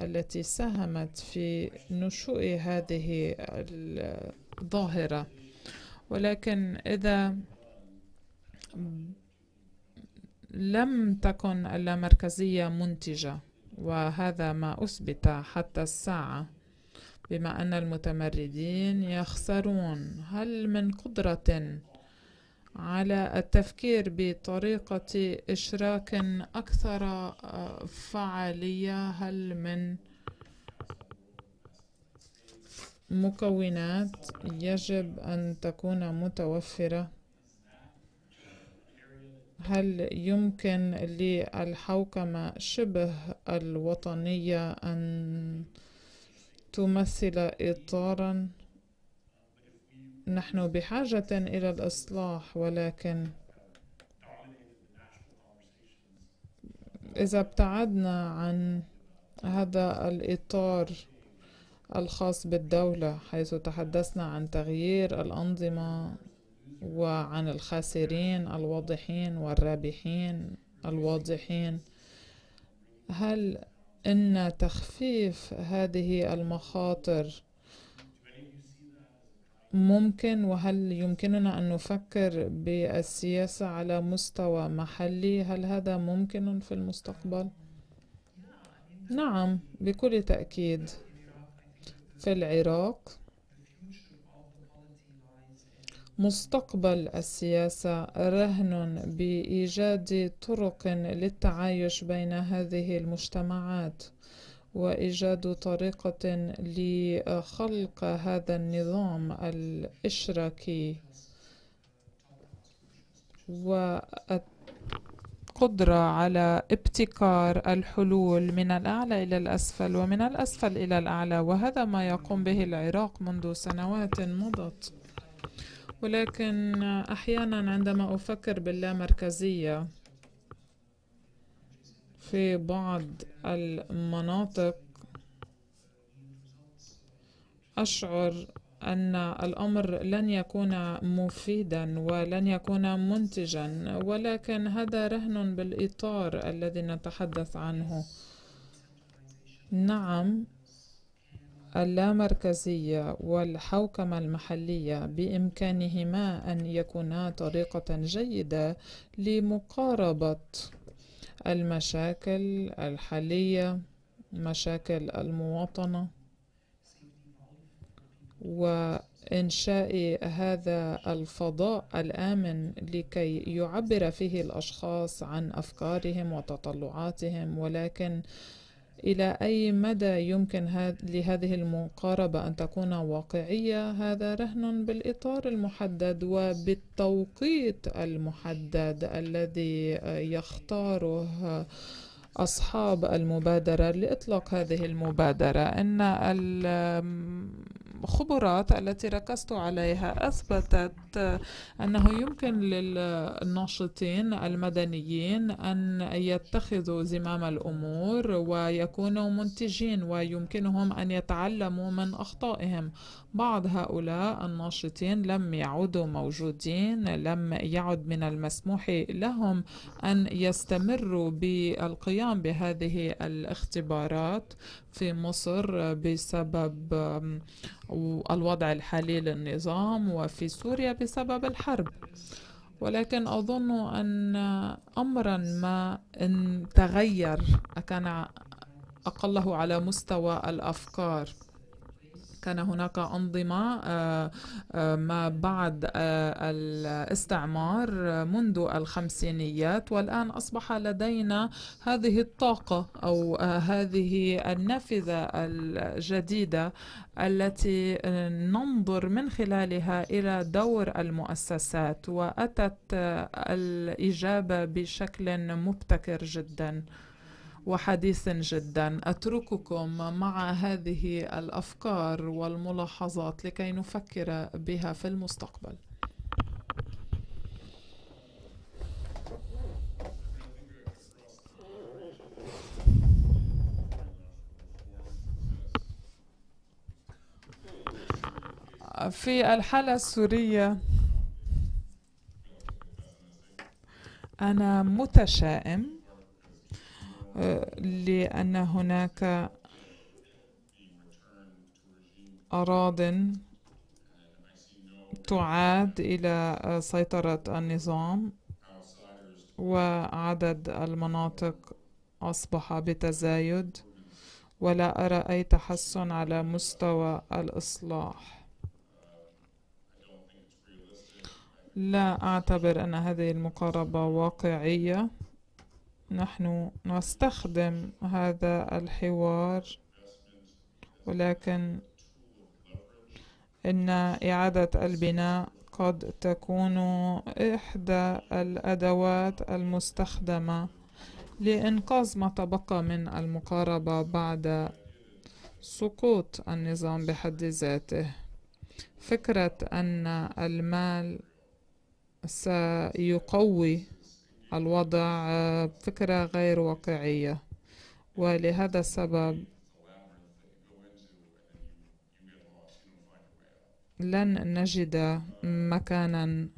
التي ساهمت في نشوء هذه الظاهرة. ولكن إذا لم تكن اللامركزية منتجة وهذا ما أثبت حتى الساعة بما أن المتمردين يخسرون هل من قدرة على التفكير بطريقة إشراك أكثر آه، فعالية. هل من مكونات يجب أن تكون متوفرة؟ هل يمكن للحوكمة شبه الوطنية أن تمثل إطارا؟ نحن بحاجة إلى الإصلاح ولكن إذا ابتعدنا عن هذا الإطار الخاص بالدولة حيث تحدثنا عن تغيير الأنظمة وعن الخاسرين الواضحين والرابحين الواضحين هل إن تخفيف هذه المخاطر ممكن وهل يمكننا أن نفكر بالسياسة على مستوى محلي؟ هل هذا ممكن في المستقبل؟ نعم بكل تأكيد. في العراق مستقبل السياسة رهن بإيجاد طرق للتعايش بين هذه المجتمعات. وإيجاد طريقة لخلق هذا النظام الإشراكي. والقدرة على ابتكار الحلول من الأعلى إلى الأسفل ومن الأسفل إلى الأعلى وهذا ما يقوم به العراق منذ سنوات مضت. ولكن أحيانا عندما أفكر باللامركزية في بعض المناطق. أشعر أن الأمر لن يكون مفيدا ولن يكون منتجا ولكن هذا رهن بالإطار الذي نتحدث عنه. نعم اللامركزية والحوكمة المحلية بإمكانهما أن يكونا طريقة جيدة لمقاربة المشاكل الحالية مشاكل المواطنة وإنشاء هذا الفضاء الآمن لكي يعبر فيه الأشخاص عن أفكارهم وتطلعاتهم ولكن إلى أي مدى يمكن لهذه المقاربة أن تكون واقعية؟ هذا رهن بالإطار المحدد وبالتوقيت المحدد الذي يختاره أصحاب المبادرة لإطلاق هذه المبادرة. إن الخبرات التي ركزت عليها أثبتت أنه يمكن للناشطين المدنيين أن يتخذوا زمام الأمور ويكونوا منتجين ويمكنهم أن يتعلموا من أخطائهم. بعض هؤلاء الناشطين لم يعودوا موجودين لم يعد من المسموح لهم أن يستمروا بالقيام بهذه الاختبارات. في مصر بسبب الوضع الحالي للنظام وفي سوريا بسبب الحرب. ولكن أظن أن أمرا ما إن تغير كان أقله على مستوى الأفكار. كان هناك أنظمة آه، آه، ما بعد آه، الاستعمار منذ الخمسينيات والآن أصبح لدينا هذه الطاقة أو هذه النافذة الجديدة التي ننظر من خلالها إلى دور المؤسسات وأتت الإجابة بشكل مبتكر جداً. وحديث جدا. أترككم مع هذه الأفكار والملاحظات لكي نفكر بها في المستقبل. في الحالة السورية أنا متشائم. لأن هناك أراض تعاد إلى سيطرة النظام وعدد المناطق أصبح بتزايد ولا أرى أي تحسن على مستوى الإصلاح. لا أعتبر أن هذه المقاربة واقعية. نحن نستخدم هذا الحوار ولكن إن إعادة البناء قد تكون إحدى الأدوات المستخدمة لإنقاذ ما تبقى من المقاربة بعد سقوط النظام بحد ذاته. فكرة أن المال سيقوي الوضع فكرة غير واقعية. ولهذا السبب لن نجد مكانا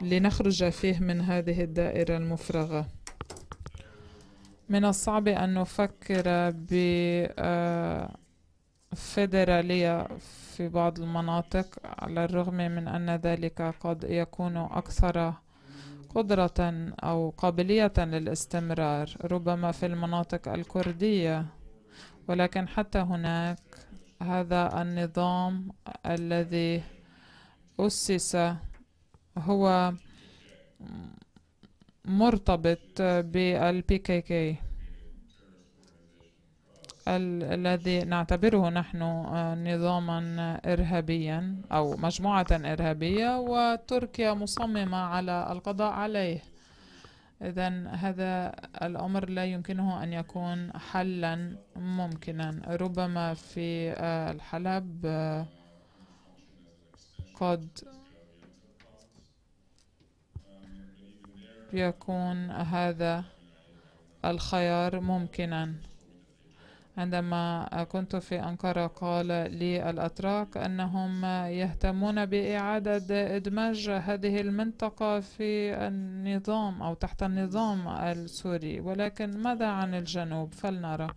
لنخرج فيه من هذه الدائرة المفرغة. من الصعب أن نفكر بفيدرالية في بعض المناطق على الرغم من أن ذلك قد يكون أكثر قدرة أو قابلية للاستمرار ربما في المناطق الكردية. ولكن حتى هناك هذا النظام الذي أسس هو مرتبط بالبي كي كي. الذي نعتبره نحن نظاما إرهابيا أو مجموعة إرهابية وتركيا مصممة على القضاء عليه. إذا هذا الأمر لا يمكنه أن يكون حلا ممكنا. ربما في الحلب قد يكون هذا الخيار ممكنا. عندما كنت في أنقرة قال لي الأتراك أنهم يهتمون بإعادة إدماج هذه المنطقة في النظام أو تحت النظام السوري ولكن ماذا عن الجنوب؟ فلنرى.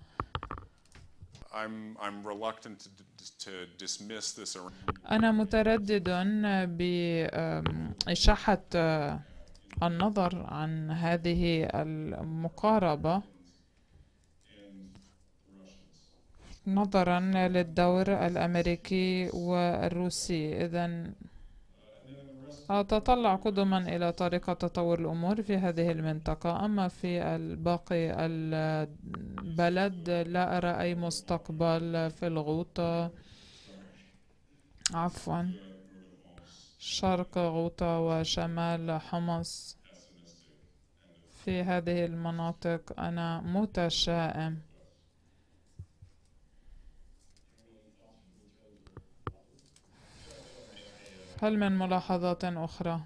أنا متردد بإشاحة النظر عن هذه المقاربة. نظرا للدور الأمريكي والروسي. إذا أتطلع قدما إلى طريقة تطور الأمور في هذه المنطقة. أما في الباقي البلد لا أرى أي مستقبل في الغوطة عفوا. شرق غوطة وشمال حمص. في هذه المناطق أنا متشائم. هل من ملاحظات أخرى؟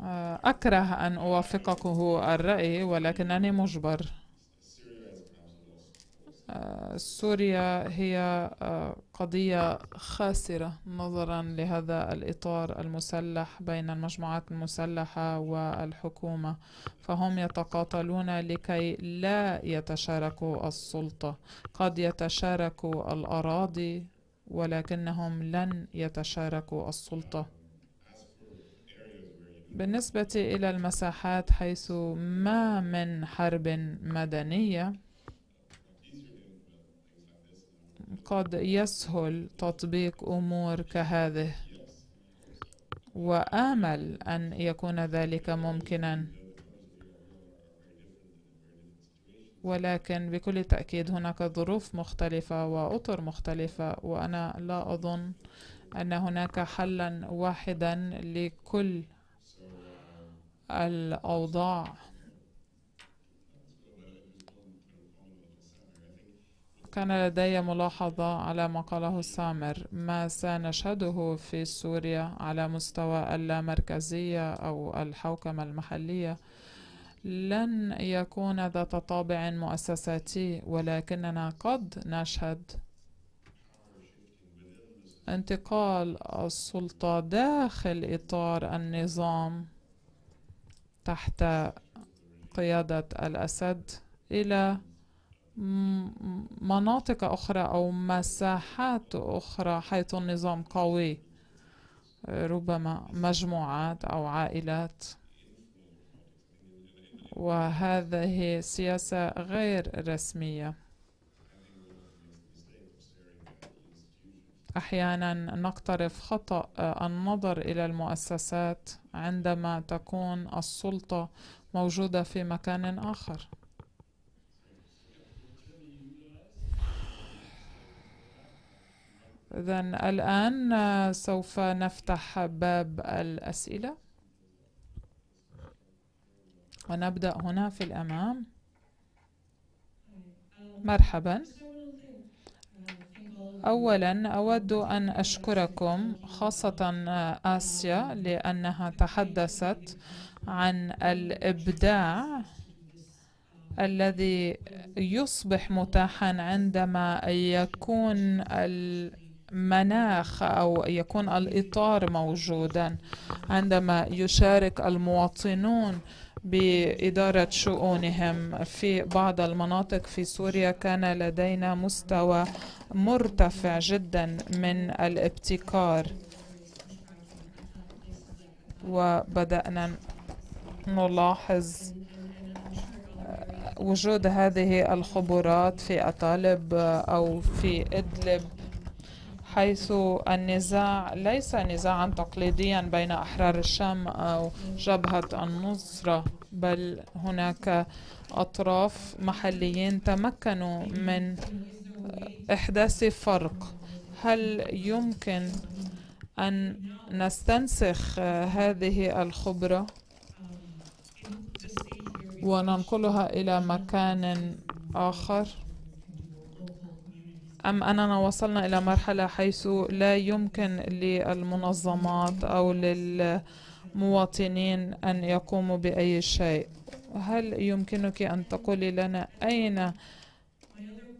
آه، أكره أن أوافقه الرأي ولكنني مجبر آه، سوريا هي آه، قضية خاسرة نظرا لهذا الإطار المسلح بين المجموعات المسلحة والحكومة فهم يتقاتلون لكي لا يتشاركوا السلطة قد يتشاركوا الأراضي ولكنهم لن يتشاركوا السلطة. بالنسبة إلى المساحات حيث ما من حرب مدنية قد يسهل تطبيق أمور كهذه وآمل أن يكون ذلك ممكنا. ولكن بكل تأكيد هناك ظروف مختلفة وأطر مختلفة وأنا لا أظن أن هناك حلا واحدا لكل الأوضاع. كان لدي ملاحظة على ما قاله سامر ما سنشهده في سوريا على مستوى اللامركزية أو الحوكمة المحلية. لن يكون ذات طابع مؤسساتي ولكننا قد نشهد انتقال السلطة داخل إطار النظام تحت قيادة الأسد إلى مناطق أخرى أو مساحات أخرى حيث النظام قوي ربما مجموعات أو عائلات. وهذه سياسة غير رسمية. أحيانا نقترف خطأ النظر إلى المؤسسات عندما تكون السلطة موجودة في مكان آخر. إذا الآن سوف نفتح باب الأسئلة. ونبدأ هنا في الأمام. مرحبا. أولا أود أن أشكركم خاصة آسيا لأنها تحدثت عن الإبداع الذي يصبح متاحا عندما يكون المناخ أو يكون الإطار موجودا. عندما يشارك المواطنون بإدارة شؤونهم في بعض المناطق في سوريا كان لدينا مستوى مرتفع جدا من الابتكار. وبدأنا نلاحظ وجود هذه الخبرات في أطالب أو في إدلب. حيث النزاع ليس نزاعا تقليديا بين أحرار الشام أو جبهة النصرة بل هناك أطراف محليين تمكنوا من إحداث فرق. هل يمكن أن نستنسخ هذه الخبرة؟ وننقلها إلى مكان آخر. أم أننا وصلنا إلى مرحلة حيث لا يمكن للمنظمات أو للمواطنين أن يقوموا بأي شيء هل يمكنك أن تقولي لنا أين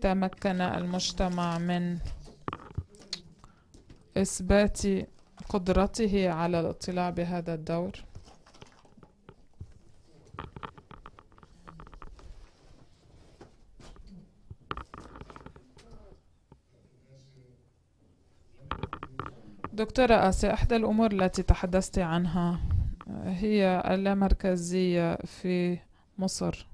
تمكن المجتمع من إثبات قدرته على الاطلاع بهذا الدور؟ دكتورة آسيا إحدى الأمور التي تحدثت عنها هي اللامركزية في مصر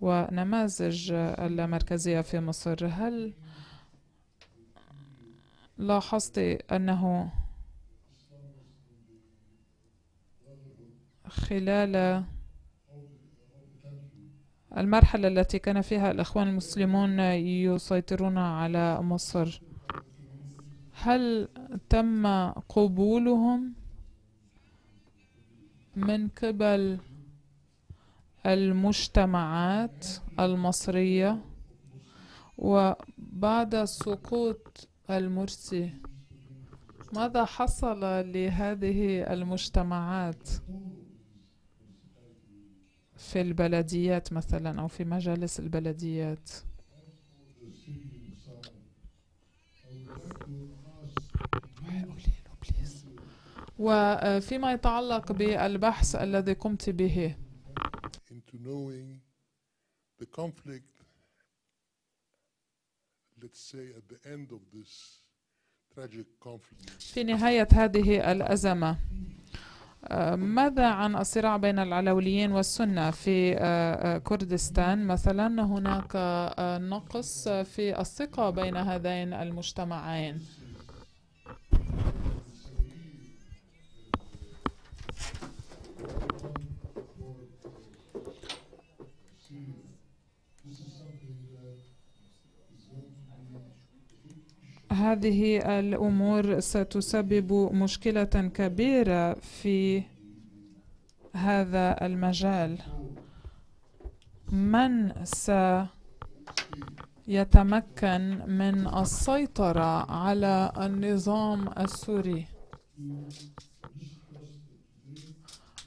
ونماذج اللامركزية في مصر. هل لاحظت أنه خلال المرحلة التي كان فيها الإخوان المسلمون يسيطرون على مصر هل تم قبولهم من قبل المجتمعات المصرية وبعد سقوط المرسي؟ ماذا حصل لهذه المجتمعات في البلديات مثلا أو في مجالس البلديات؟ وفيما يتعلق بالبحث الذي قمت به. في نهاية هذه الأزمة ماذا عن الصراع بين العلويين والسنة في كردستان؟ مثلا هناك نقص في الثقة بين هذين المجتمعين. هذه الأمور ستسبب مشكلة كبيرة في هذا المجال. من سيتمكن من السيطرة على النظام السوري؟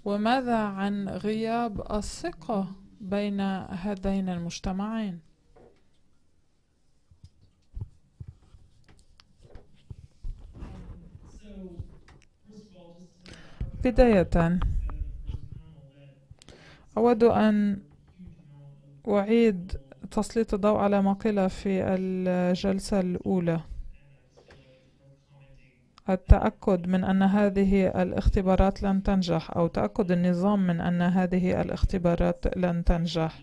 وماذا عن غياب الثقة بين هذين المجتمعين؟ بداية. أود أن أعيد تسليط الضوء على ما قيل في الجلسة الأولى. التأكد من أن هذه الاختبارات لن تنجح أو تأكد النظام من أن هذه الاختبارات لن تنجح.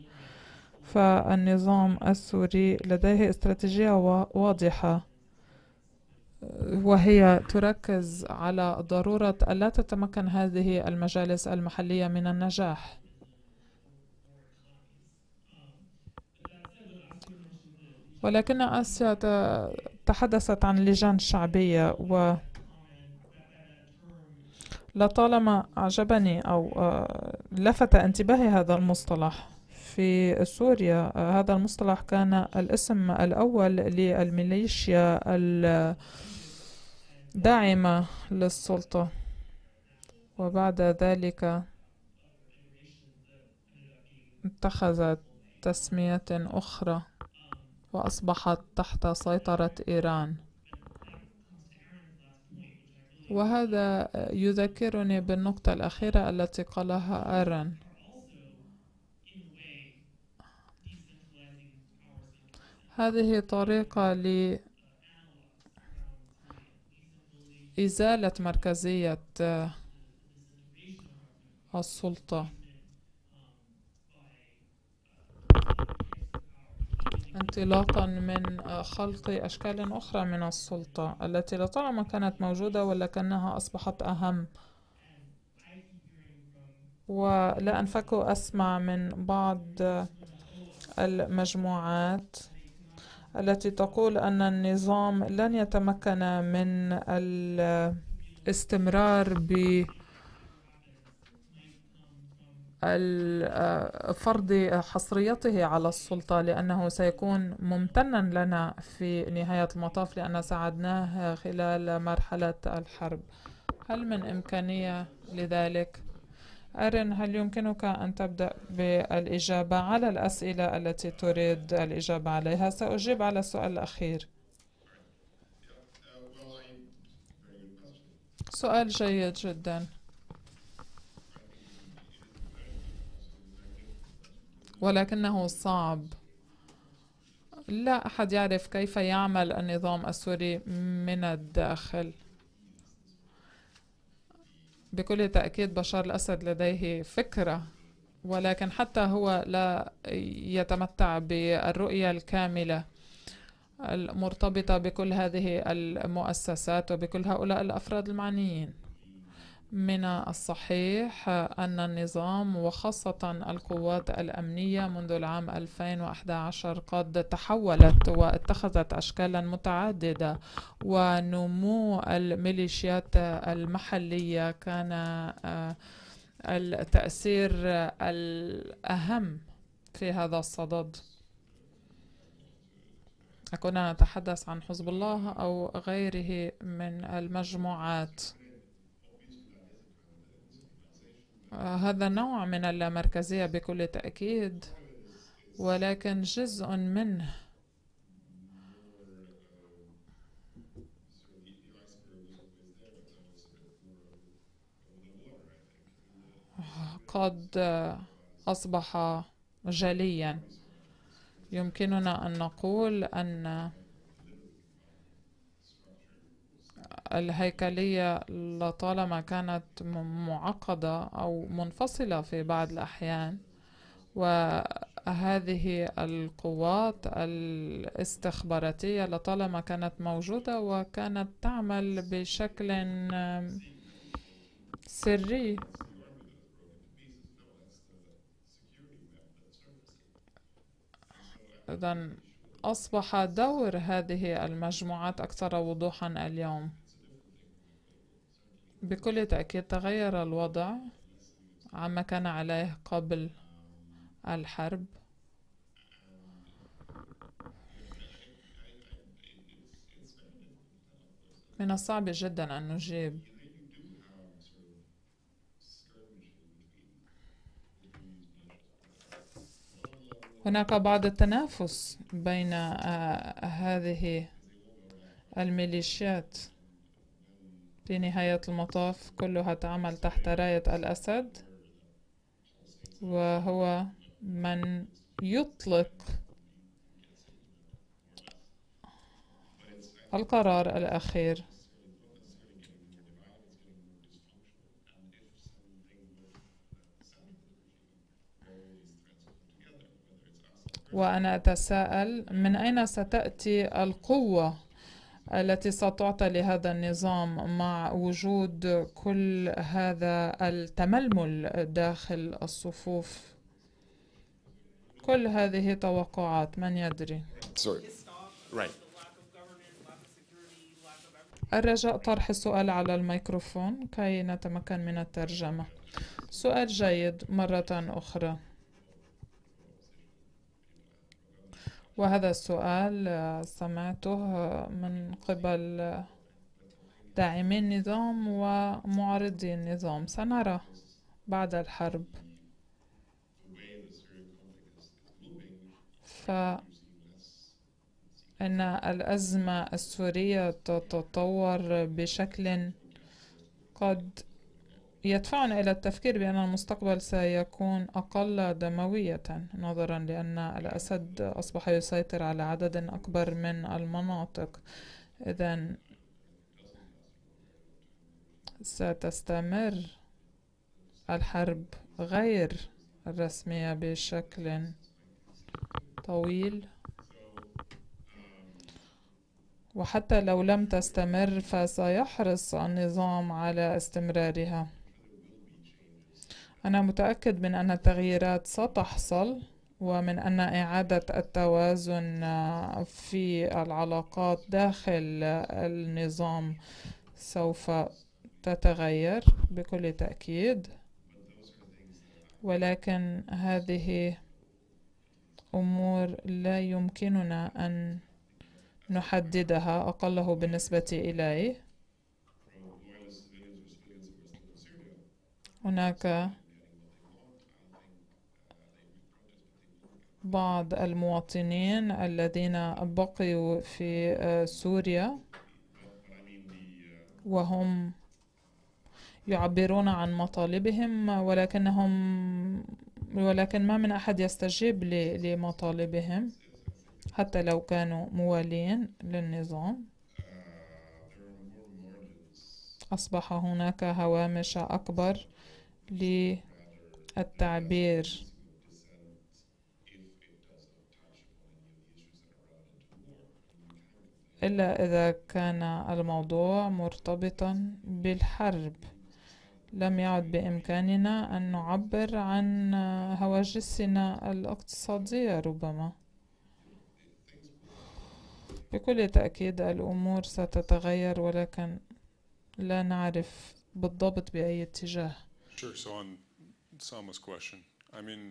فالنظام السوري لديه استراتيجية واضحة. وهي تركز على ضرورة ألا تتمكن هذه المجالس المحلية من النجاح. ولكن آسيا تحدثت عن اللجان الشعبية و لطالما أعجبني أو آه، لفت انتباهي هذا المصطلح في سوريا هذا المصطلح كان الاسم الأول للميليشيا الداعمة للسلطة. وبعد ذلك اتخذت تسمية أخرى وأصبحت تحت سيطرة إيران. وهذا يذكرني بالنقطة الأخيرة التي قالها أرن هذه طريقة لإزالة مركزية السلطة. انطلاقا من خلق أشكال أخرى من السلطة التي لطالما كانت موجودة ولكنها أصبحت أهم. ولا أنفك أسمع من بعض المجموعات. التي تقول أن النظام لن يتمكن من الاستمرار ب فرض حصريته على السلطة لأنه سيكون ممتنا لنا في نهاية المطاف لأن ساعدناه خلال مرحلة الحرب هل من إمكانية لذلك؟ أرن هل يمكنك أن تبدأ بالإجابة على الأسئلة التي تريد الإجابة عليها؟ سأجيب على السؤال الأخير. سؤال جيد جدا. ولكنه صعب. لا أحد يعرف كيف يعمل النظام السوري من الداخل. بكل تأكيد بشار الأسد لديه فكرة ولكن حتى هو لا يتمتع بالرؤية الكاملة المرتبطة بكل هذه المؤسسات وبكل هؤلاء الأفراد المعنيين. من الصحيح أن النظام وخاصة القوات الأمنية منذ العام 2011 قد تحولت واتخذت أشكالا متعددة ونمو الميليشيات المحلية كان آه، التأثير الأهم في هذا الصدد. كنا نتحدث عن حزب الله أو غيره من المجموعات. هذا نوع من اللامركزية بكل تأكيد ولكن جزء منه. قد أصبح جليا. يمكننا أن نقول أن الهيكلية لطالما كانت معقدة أو منفصلة في بعض الأحيان وهذه القوات الاستخباراتية لطالما كانت موجودة وكانت تعمل بشكل سري. إذا أصبح دور هذه المجموعات أكثر وضوحا اليوم. بكل تأكيد تغير الوضع عما كان عليه قبل الحرب. من الصعب جدا أن نجيب. هناك بعض التنافس بين آه، هذه الميليشيات. في نهاية المطاف كلها تعمل تحت راية الأسد وهو من يطلق القرار الأخير. وأنا أتساءل من أين ستأتي القوة؟ التي ستعطى لهذا النظام مع وجود كل هذا التململ داخل الصفوف. كل هذه توقعات من يدري؟ الرجاء طرح السؤال على الميكروفون. كي نتمكن من الترجمة. سؤال جيد مرة أخرى. وهذا السؤال سمعته من قبل داعمي النظام ومعارضي النظام. سنرى بعد الحرب. فإن الأزمة السورية تتطور بشكل قد يدفعنا إلى التفكير بأن المستقبل سيكون أقل دموية نظرا لأن الأسد أصبح يسيطر على عدد أكبر من المناطق. إذا ستستمر الحرب غير الرسمية بشكل طويل. وحتى لو لم تستمر فسيحرص النظام على استمرارها. أنا متأكد من أن التغييرات ستحصل ومن أن إعادة التوازن في العلاقات داخل النظام سوف تتغير بكل تأكيد. ولكن هذه أمور لا يمكننا أن نحددها أقله بالنسبة إليه. هناك بعض المواطنين الذين بقيوا في سوريا. وهم يعبرون عن مطالبهم ولكنهم ولكن ما من أحد يستجيب لمطالبهم حتى لو كانوا موالين للنظام. أصبح هناك هوامش أكبر للتعبير. إلا إذا كان الموضوع مرتبطا بالحرب لم يعد بإمكاننا أن نعبر عن هواجسنا الاقتصادية ربما بكل تأكيد الأمور ستتغير ولكن لا نعرف بالضبط بأي اتجاه Sure. So on Salma's question, I mean,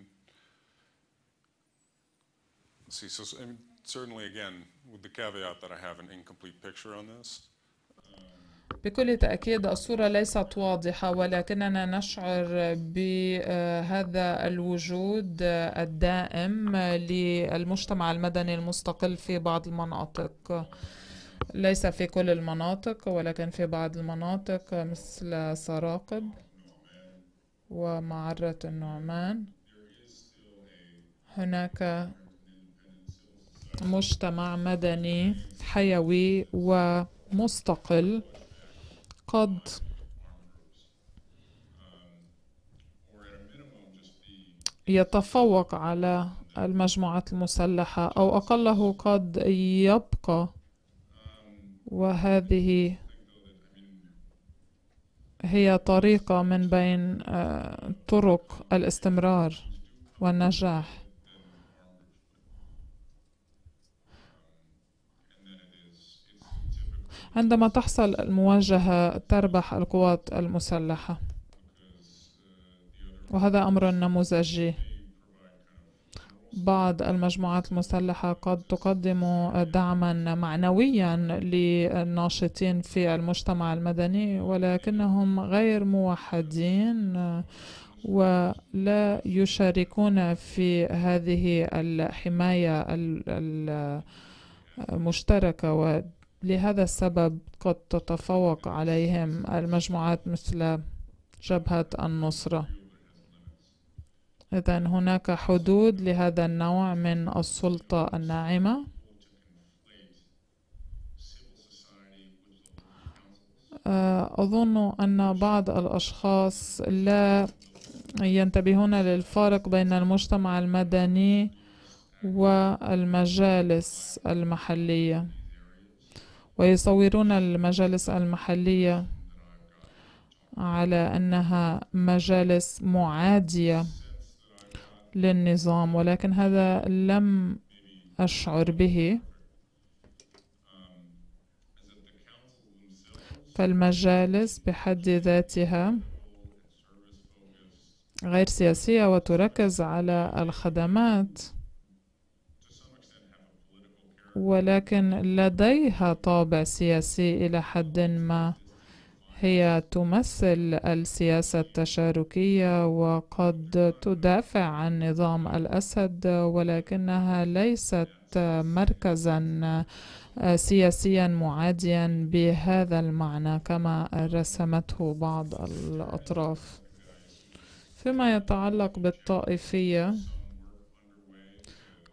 see. So I mean, certainly, again, with the caveat that I have an incomplete picture on this. بكل تأكيد الصورة ليست واضحة ولكننا نشعر بهذا الوجود الدائم للمجتمع المدني المستقل في بعض المناطق ليس في كل المناطق ولكن في بعض المناطق مثل سراقب ومعرة النعمان هناك مجتمع مدني حيوي ومستقل. قد. يتفوق على المجموعات المسلحة أو أقله قد يبقى. وهذه هي طريقة من بين آه، طرق الاستمرار والنجاح. عندما تحصل المواجهة تربح القوات المسلحة. وهذا أمر نموذجي. بعض المجموعات المسلحة قد تقدم دعما معنويا للناشطين في المجتمع المدني ولكنهم غير موحدين ولا يشاركون في هذه الحماية المشتركة. ولهذا السبب قد تتفوق عليهم المجموعات مثل جبهة النصرة. إذا هناك حدود لهذا النوع من السلطة الناعمة. آه، أظن أن بعض الأشخاص لا ينتبهون للفارق بين المجتمع المدني والمجالس المحلية. ويصورون المجالس المحلية على أنها مجالس معادية للنظام ولكن هذا لم أشعر به. فالمجالس بحد ذاتها غير سياسية وتركز على الخدمات ولكن لديها طابع سياسي إلى حد ما. هي تمثل السياسة التشاركية وقد تدافع عن نظام الأسد ولكنها ليست مركزا سياسيا معاديا بهذا المعنى كما رسمته بعض الأطراف. فيما يتعلق بالطائفية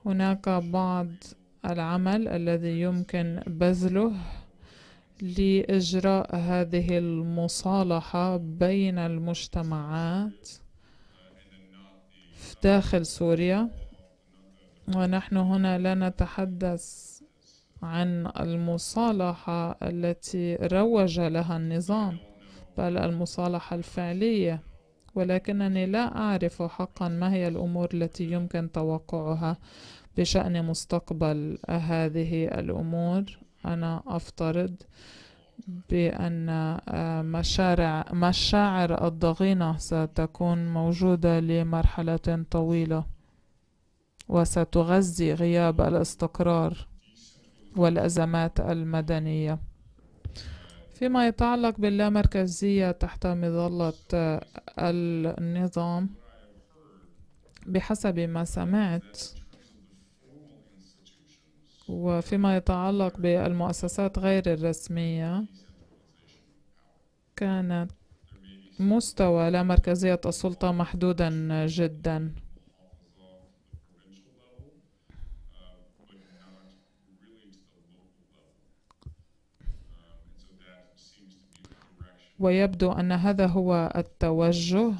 هناك بعض العمل الذي يمكن بذله لإجراء هذه المصالحة بين المجتمعات داخل سوريا. ونحن هنا لا نتحدث عن المصالحة التي روج لها النظام بل المصالحة الفعلية. ولكنني لا أعرف حقا ما هي الأمور التي يمكن توقعها. بشأن مستقبل هذه الأمور أنا أفترض بأن آه، مشارع مشاعر الضغينة ستكون موجودة لمرحلة طويلة وستغذي غياب الاستقرار والأزمات المدنية. فيما يتعلق باللامركزية تحت مظلة آه، النظام بحسب ما سمعت وفيما يتعلق بالمؤسسات غير الرسمية كانت مستوى لا مركزية السلطة محدودا جدا. ويبدو أن هذا هو التوجه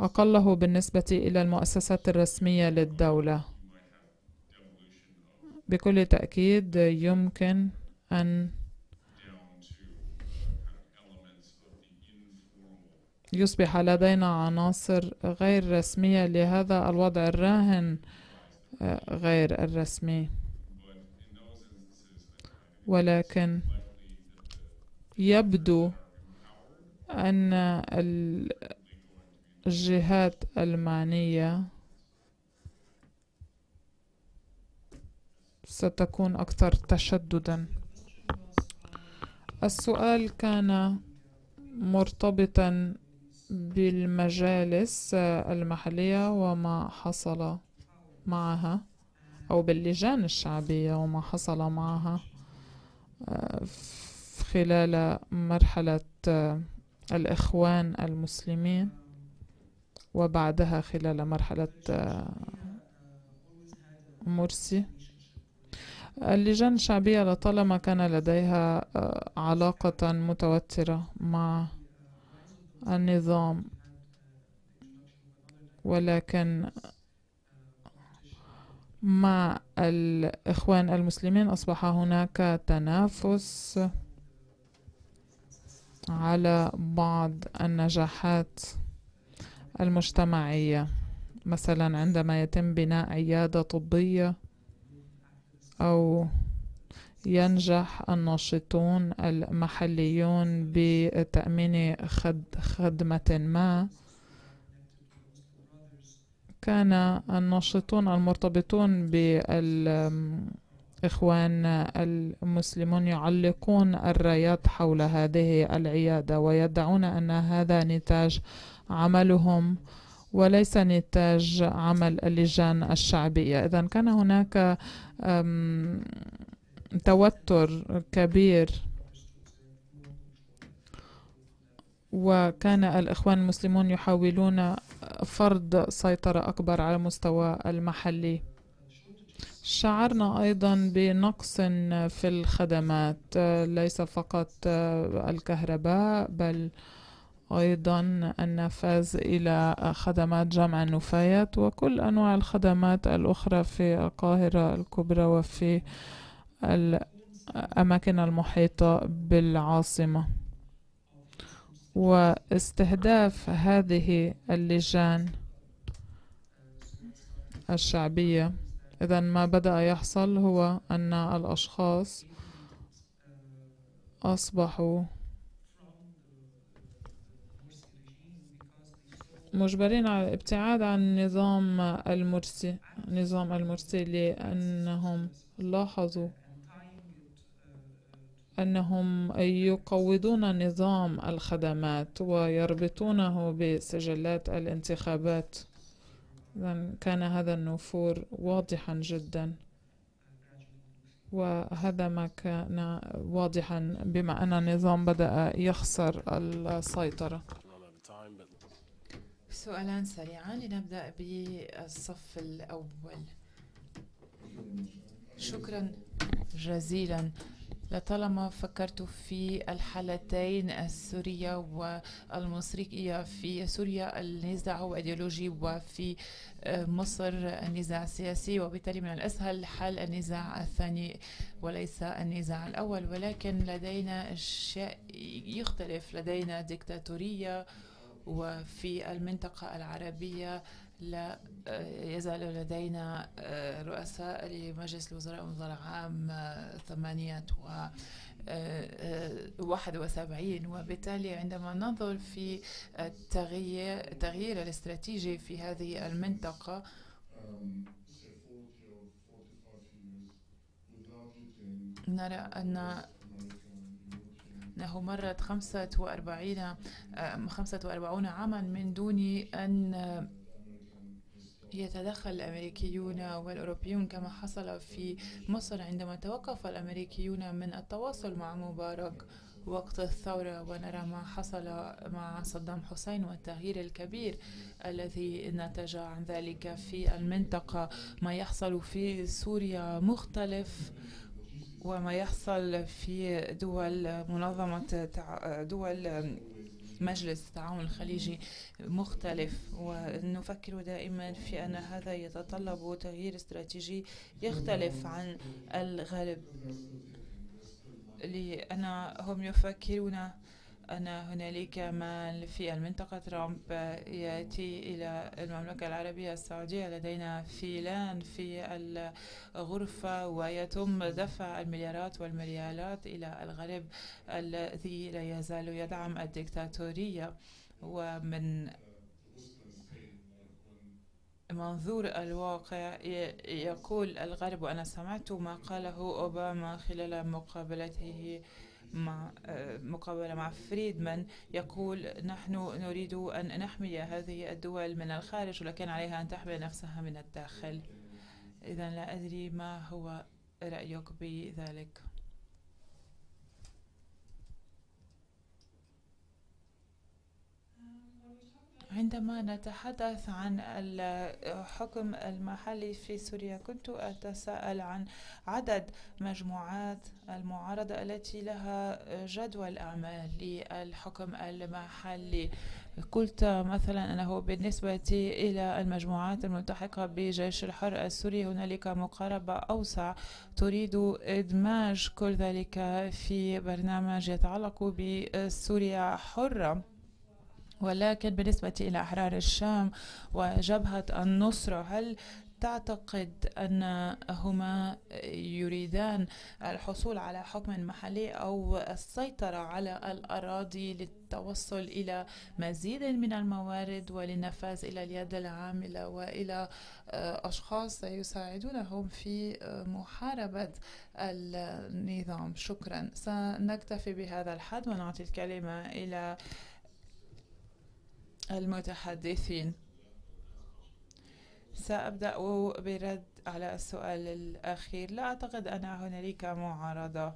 أقله بالنسبة إلى المؤسسات الرسمية للدولة. بكل تأكيد يمكن أن يصبح لدينا عناصر غير رسمية لهذا الوضع الراهن آه، غير الرسمي. ولكن يبدو أن الجهات المعنية ستكون أكثر تشددا. السؤال كان مرتبطا بالمجالس المحلية وما حصل معها أو باللجان الشعبية وما حصل معها خلال مرحلة الإخوان المسلمين وبعدها خلال مرحلة مرسي. اللجان الشعبية لطالما كان لديها آه، علاقة متوترة مع النظام. ولكن مع الإخوان المسلمين أصبح هناك تنافس على بعض النجاحات المجتمعية. مثلا عندما يتم بناء عيادة طبية أو ينجح الناشطون المحليون بتأمين خد خدمة ما. كان الناشطون المرتبطون بالإخوان المسلمون يعلقون الرايات حول هذه العيادة ويدعون أن هذا نتاج عملهم. وليس نتاج عمل اللجان الشعبية. إذا كان هناك توتر كبير. وكان الإخوان المسلمون يحاولون فرض سيطرة أكبر على المستوى المحلي. شعرنا أيضا بنقص في الخدمات ليس فقط الكهرباء بل أيضا النفاذ إلى خدمات جمع النفايات وكل أنواع الخدمات الأخرى في القاهرة الكبرى وفي الأماكن المحيطة بالعاصمة. واستهداف هذه اللجان الشعبية. إذا ما بدأ يحصل هو أن الأشخاص أصبحوا مجبرين على الابتعاد عن نظام المرسي نظام المرسي لأنهم لاحظوا أنهم يقوضون نظام الخدمات ويربطونه بسجلات الانتخابات. كان هذا النفور واضحا جدا وهذا ما كان واضحا بما أن النظام بدأ يخسر السيطرة. سؤالان سريعا لنبدأ بالصف الأول. شكرا جزيلا. لطالما فكرت في الحالتين السورية والمصرية في سوريا النزاع هو أيديولوجي وفي مصر النزاع السياسي وبالتالي من الأسهل حل النزاع الثاني وليس النزاع الأول. ولكن لدينا أشياء يختلف. لدينا ديكتاتورية وفي المنطقة العربية لا يزال لدينا رؤساء لمجلس الوزراء منذ عام ثمانية و 71 وبالتالي عندما ننظر في التغيير التغيير الاستراتيجي في هذه المنطقة نرى أن أنه مرت 45 45 عاما من دون أن يتدخل الأمريكيون والأوروبيون كما حصل في مصر عندما توقف الأمريكيون من التواصل مع مبارك وقت الثورة. ونرى ما حصل مع صدام حسين والتغيير الكبير الذي نتج عن ذلك في المنطقة. ما يحصل في سوريا مختلف وما يحصل في دول منظمة دول مجلس التعاون الخليجي مختلف. ونفكر دائما في أن هذا يتطلب تغيير استراتيجي يختلف عن الغرب لأن هم يفكرون أن هنالك مال في المنطقة ترامب يأتي إلى المملكة العربية السعودية. لدينا فيلان في الغرفة ويتم دفع المليارات والمليارات إلى الغرب الذي لا يزال يدعم الدكتاتورية. ومن منظور الواقع يقول الغرب وأنا سمعت ما قاله أوباما خلال مقابلته مع مقابلة مع فريدمان يقول نحن نريد أن نحمي هذه الدول من الخارج ولكن عليها أن تحمي نفسها من الداخل. إذا لا أدري ما هو رأيك بذلك. عندما نتحدث عن الحكم المحلي في سوريا كنت أتساءل عن عدد مجموعات المعارضة التي لها جدول أعمال للحكم المحلي. قلت مثلا أنه بالنسبة إلى المجموعات الملتحقة بجيش الحر السوري هنالك مقاربة أوسع تريد إدماج كل ذلك في برنامج يتعلق بسوريا حرة. ولكن بالنسبة إلى أحرار الشام وجبهة النصرة هل تعتقد أنهما يريدان الحصول على حكم محلي أو السيطرة على الأراضي للتوصل إلى مزيد من الموارد وللنفاذ إلى اليد العاملة وإلى أشخاص يساعدونهم في محاربة النظام؟ شكرا. سنكتفي بهذا الحد ونعطي الكلمة إلى المتحدثين. سأبدأ برد على السؤال الأخير. لا أعتقد أن هنالك معارضة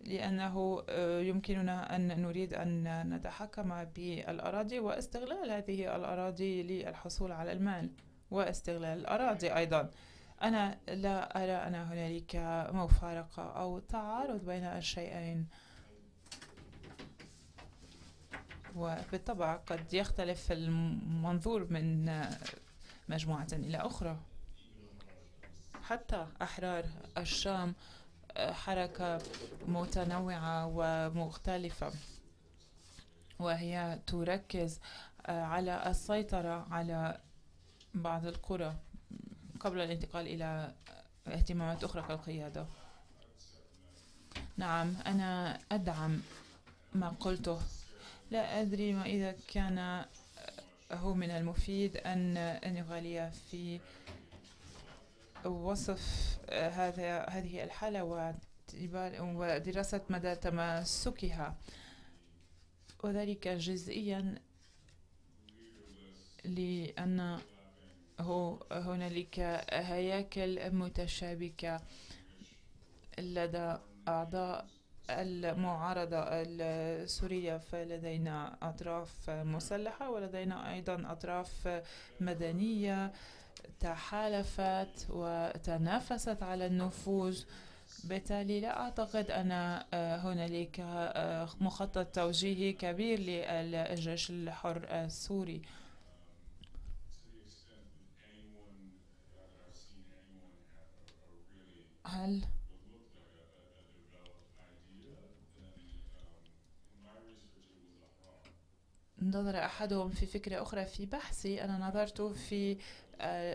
لأنه يمكننا أن نريد أن نتحكم بالأراضي واستغلال هذه الأراضي للحصول على المال واستغلال الأراضي أيضا. أنا لا أرى أن هنالك مفارقة أو تعارض بين الشيئين. وبالطبع قد يختلف المنظور من مجموعة إلى أخرى. حتى أحرار الشام حركة متنوعة ومختلفة وهي تركز على السيطرة على بعض القرى قبل الانتقال إلى اهتمامات أخرى كالقيادة. نعم أنا أدعم ما قلته. لا أدري ما إذا كان هو من المفيد أن نغالي في وصف هذا هذه الحالة ودراسة مدى تماسكها. وذلك جزئيا لأن هنالك هياكل متشابكة لدى أعضاء المعارضة السورية فلدينا أطراف مسلحة ولدينا أيضا أطراف مدنية تحالفت وتنافست على النفوذ. بالتالي لا أعتقد أن هنالك مخطط توجيهي كبير للجيش الحر السوري. هل نظر أحدهم في فكرة أخرى في بحثي أنا نظرت في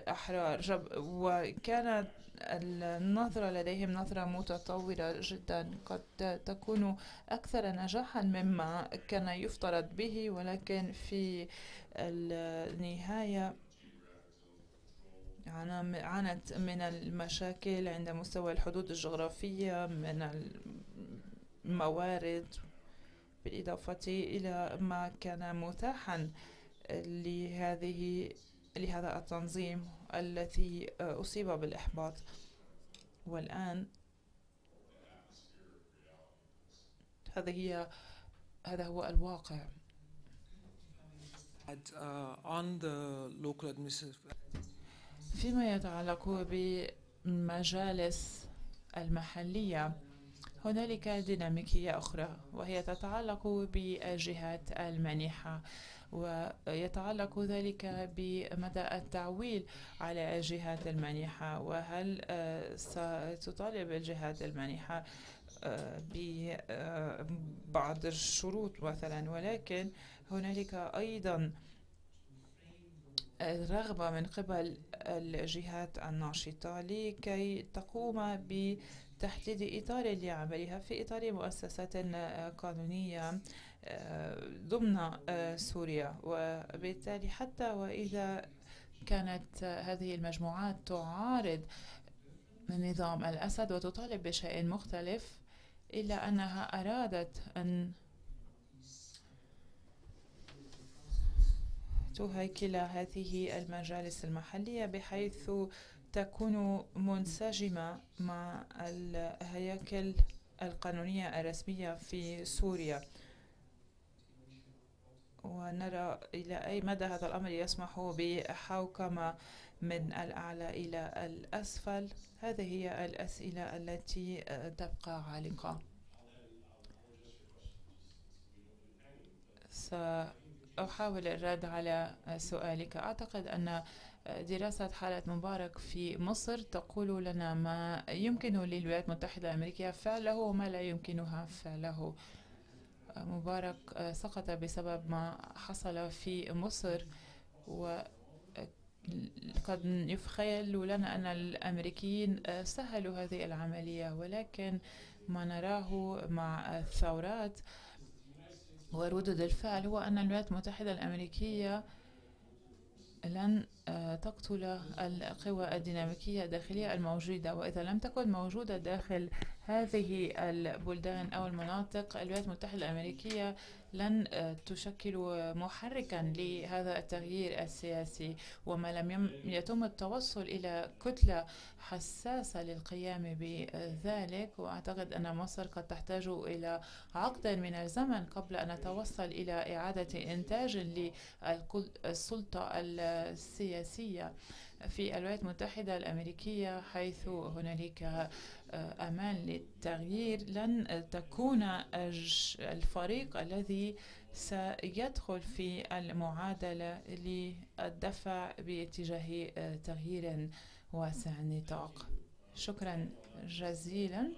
أحرار. وكانت النظرة لديهم نظرة متطورة جدا. قد تكون أكثر نجاحا مما كان يفترض به ولكن في النهاية عانت من المشاكل عند مستوى الحدود الجغرافية من الموارد بالإضافة إلى ما كان متاحا لهذه لهذا التنظيم الذي أصيب بالإحباط. والآن هذه هي هذا هو الواقع. فيما يتعلق بمجالس المحلية هنالك ديناميكية أخرى وهي تتعلق بالجهات المانحة ويتعلق ذلك بمدى التعويل على الجهات المانحة. وهل ستطالب الجهات المانحة ببعض الشروط مثلا؟ ولكن هنالك أيضا الرغبة من قبل الجهات الناشطة لكي تقوم بتحديد إطار لعملها في إطار مؤسسات قانونية ضمن سوريا. وبالتالي حتى وإذا كانت هذه المجموعات تعارض نظام الأسد وتطالب بشيء مختلف إلا أنها أرادت أن تهيكل هذه المجالس المحلية بحيث تكون منسجمة مع الهياكل القانونية الرسمية في سوريا. ونرى إلى أي مدى هذا الأمر يسمح بحوكمة من الأعلى إلى الأسفل. هذه هي الأسئلة التي تبقى عالقة. سأحاول الرد على سؤالك. أعتقد أن دراسة حالة مبارك في مصر تقول لنا ما يمكن للولايات المتحدة الأمريكية فعله وما لا يمكنها فعله. مبارك سقط بسبب ما حصل في مصر و قد يخيل لنا أن الأمريكيين سهلوا هذه العملية ولكن ما نراه مع الثورات وردود الفعل هو أن الولايات المتحدة الأمريكية لن تقتل القوى الديناميكية الداخلية الموجودة وإذا لم تكن موجودة داخل هذه البلدان أو المناطق الولايات المتحدة الأمريكية لن تشكل محركا لهذا التغيير السياسي وما لم يتم التوصل إلى كتلة حساسة للقيام بذلك. وأعتقد أن مصر قد تحتاج إلى عقد من الزمن قبل أن نتوصل إلى إعادة إنتاج للسلطة السياسية. في الولايات المتحدة الأمريكية حيث هنالك أمان للتغيير لن تكون الفريق الذي سيدخل في المعادلة للدفع باتجاه تغيير واسع النطاق شكرا جزيلا.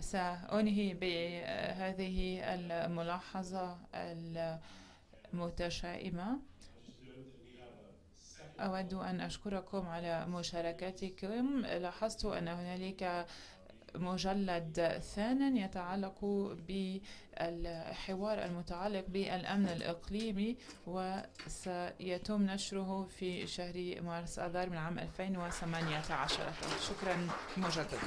سأنهي بهذه الملاحظة المتشائمة. أود أن أشكركم على مشاركتكم. لاحظت أن هنالك مجلد ثان يتعلق بالحوار المتعلق بالأمن الإقليمي وسيتم نشره في شهر مارس آذار من عام 2018 شكرا مجددا.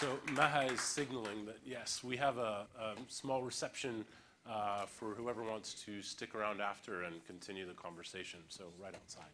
So Maha is signaling that, yes, we have a, a small reception uh, for whoever wants to stick around after and continue the conversation, so right outside.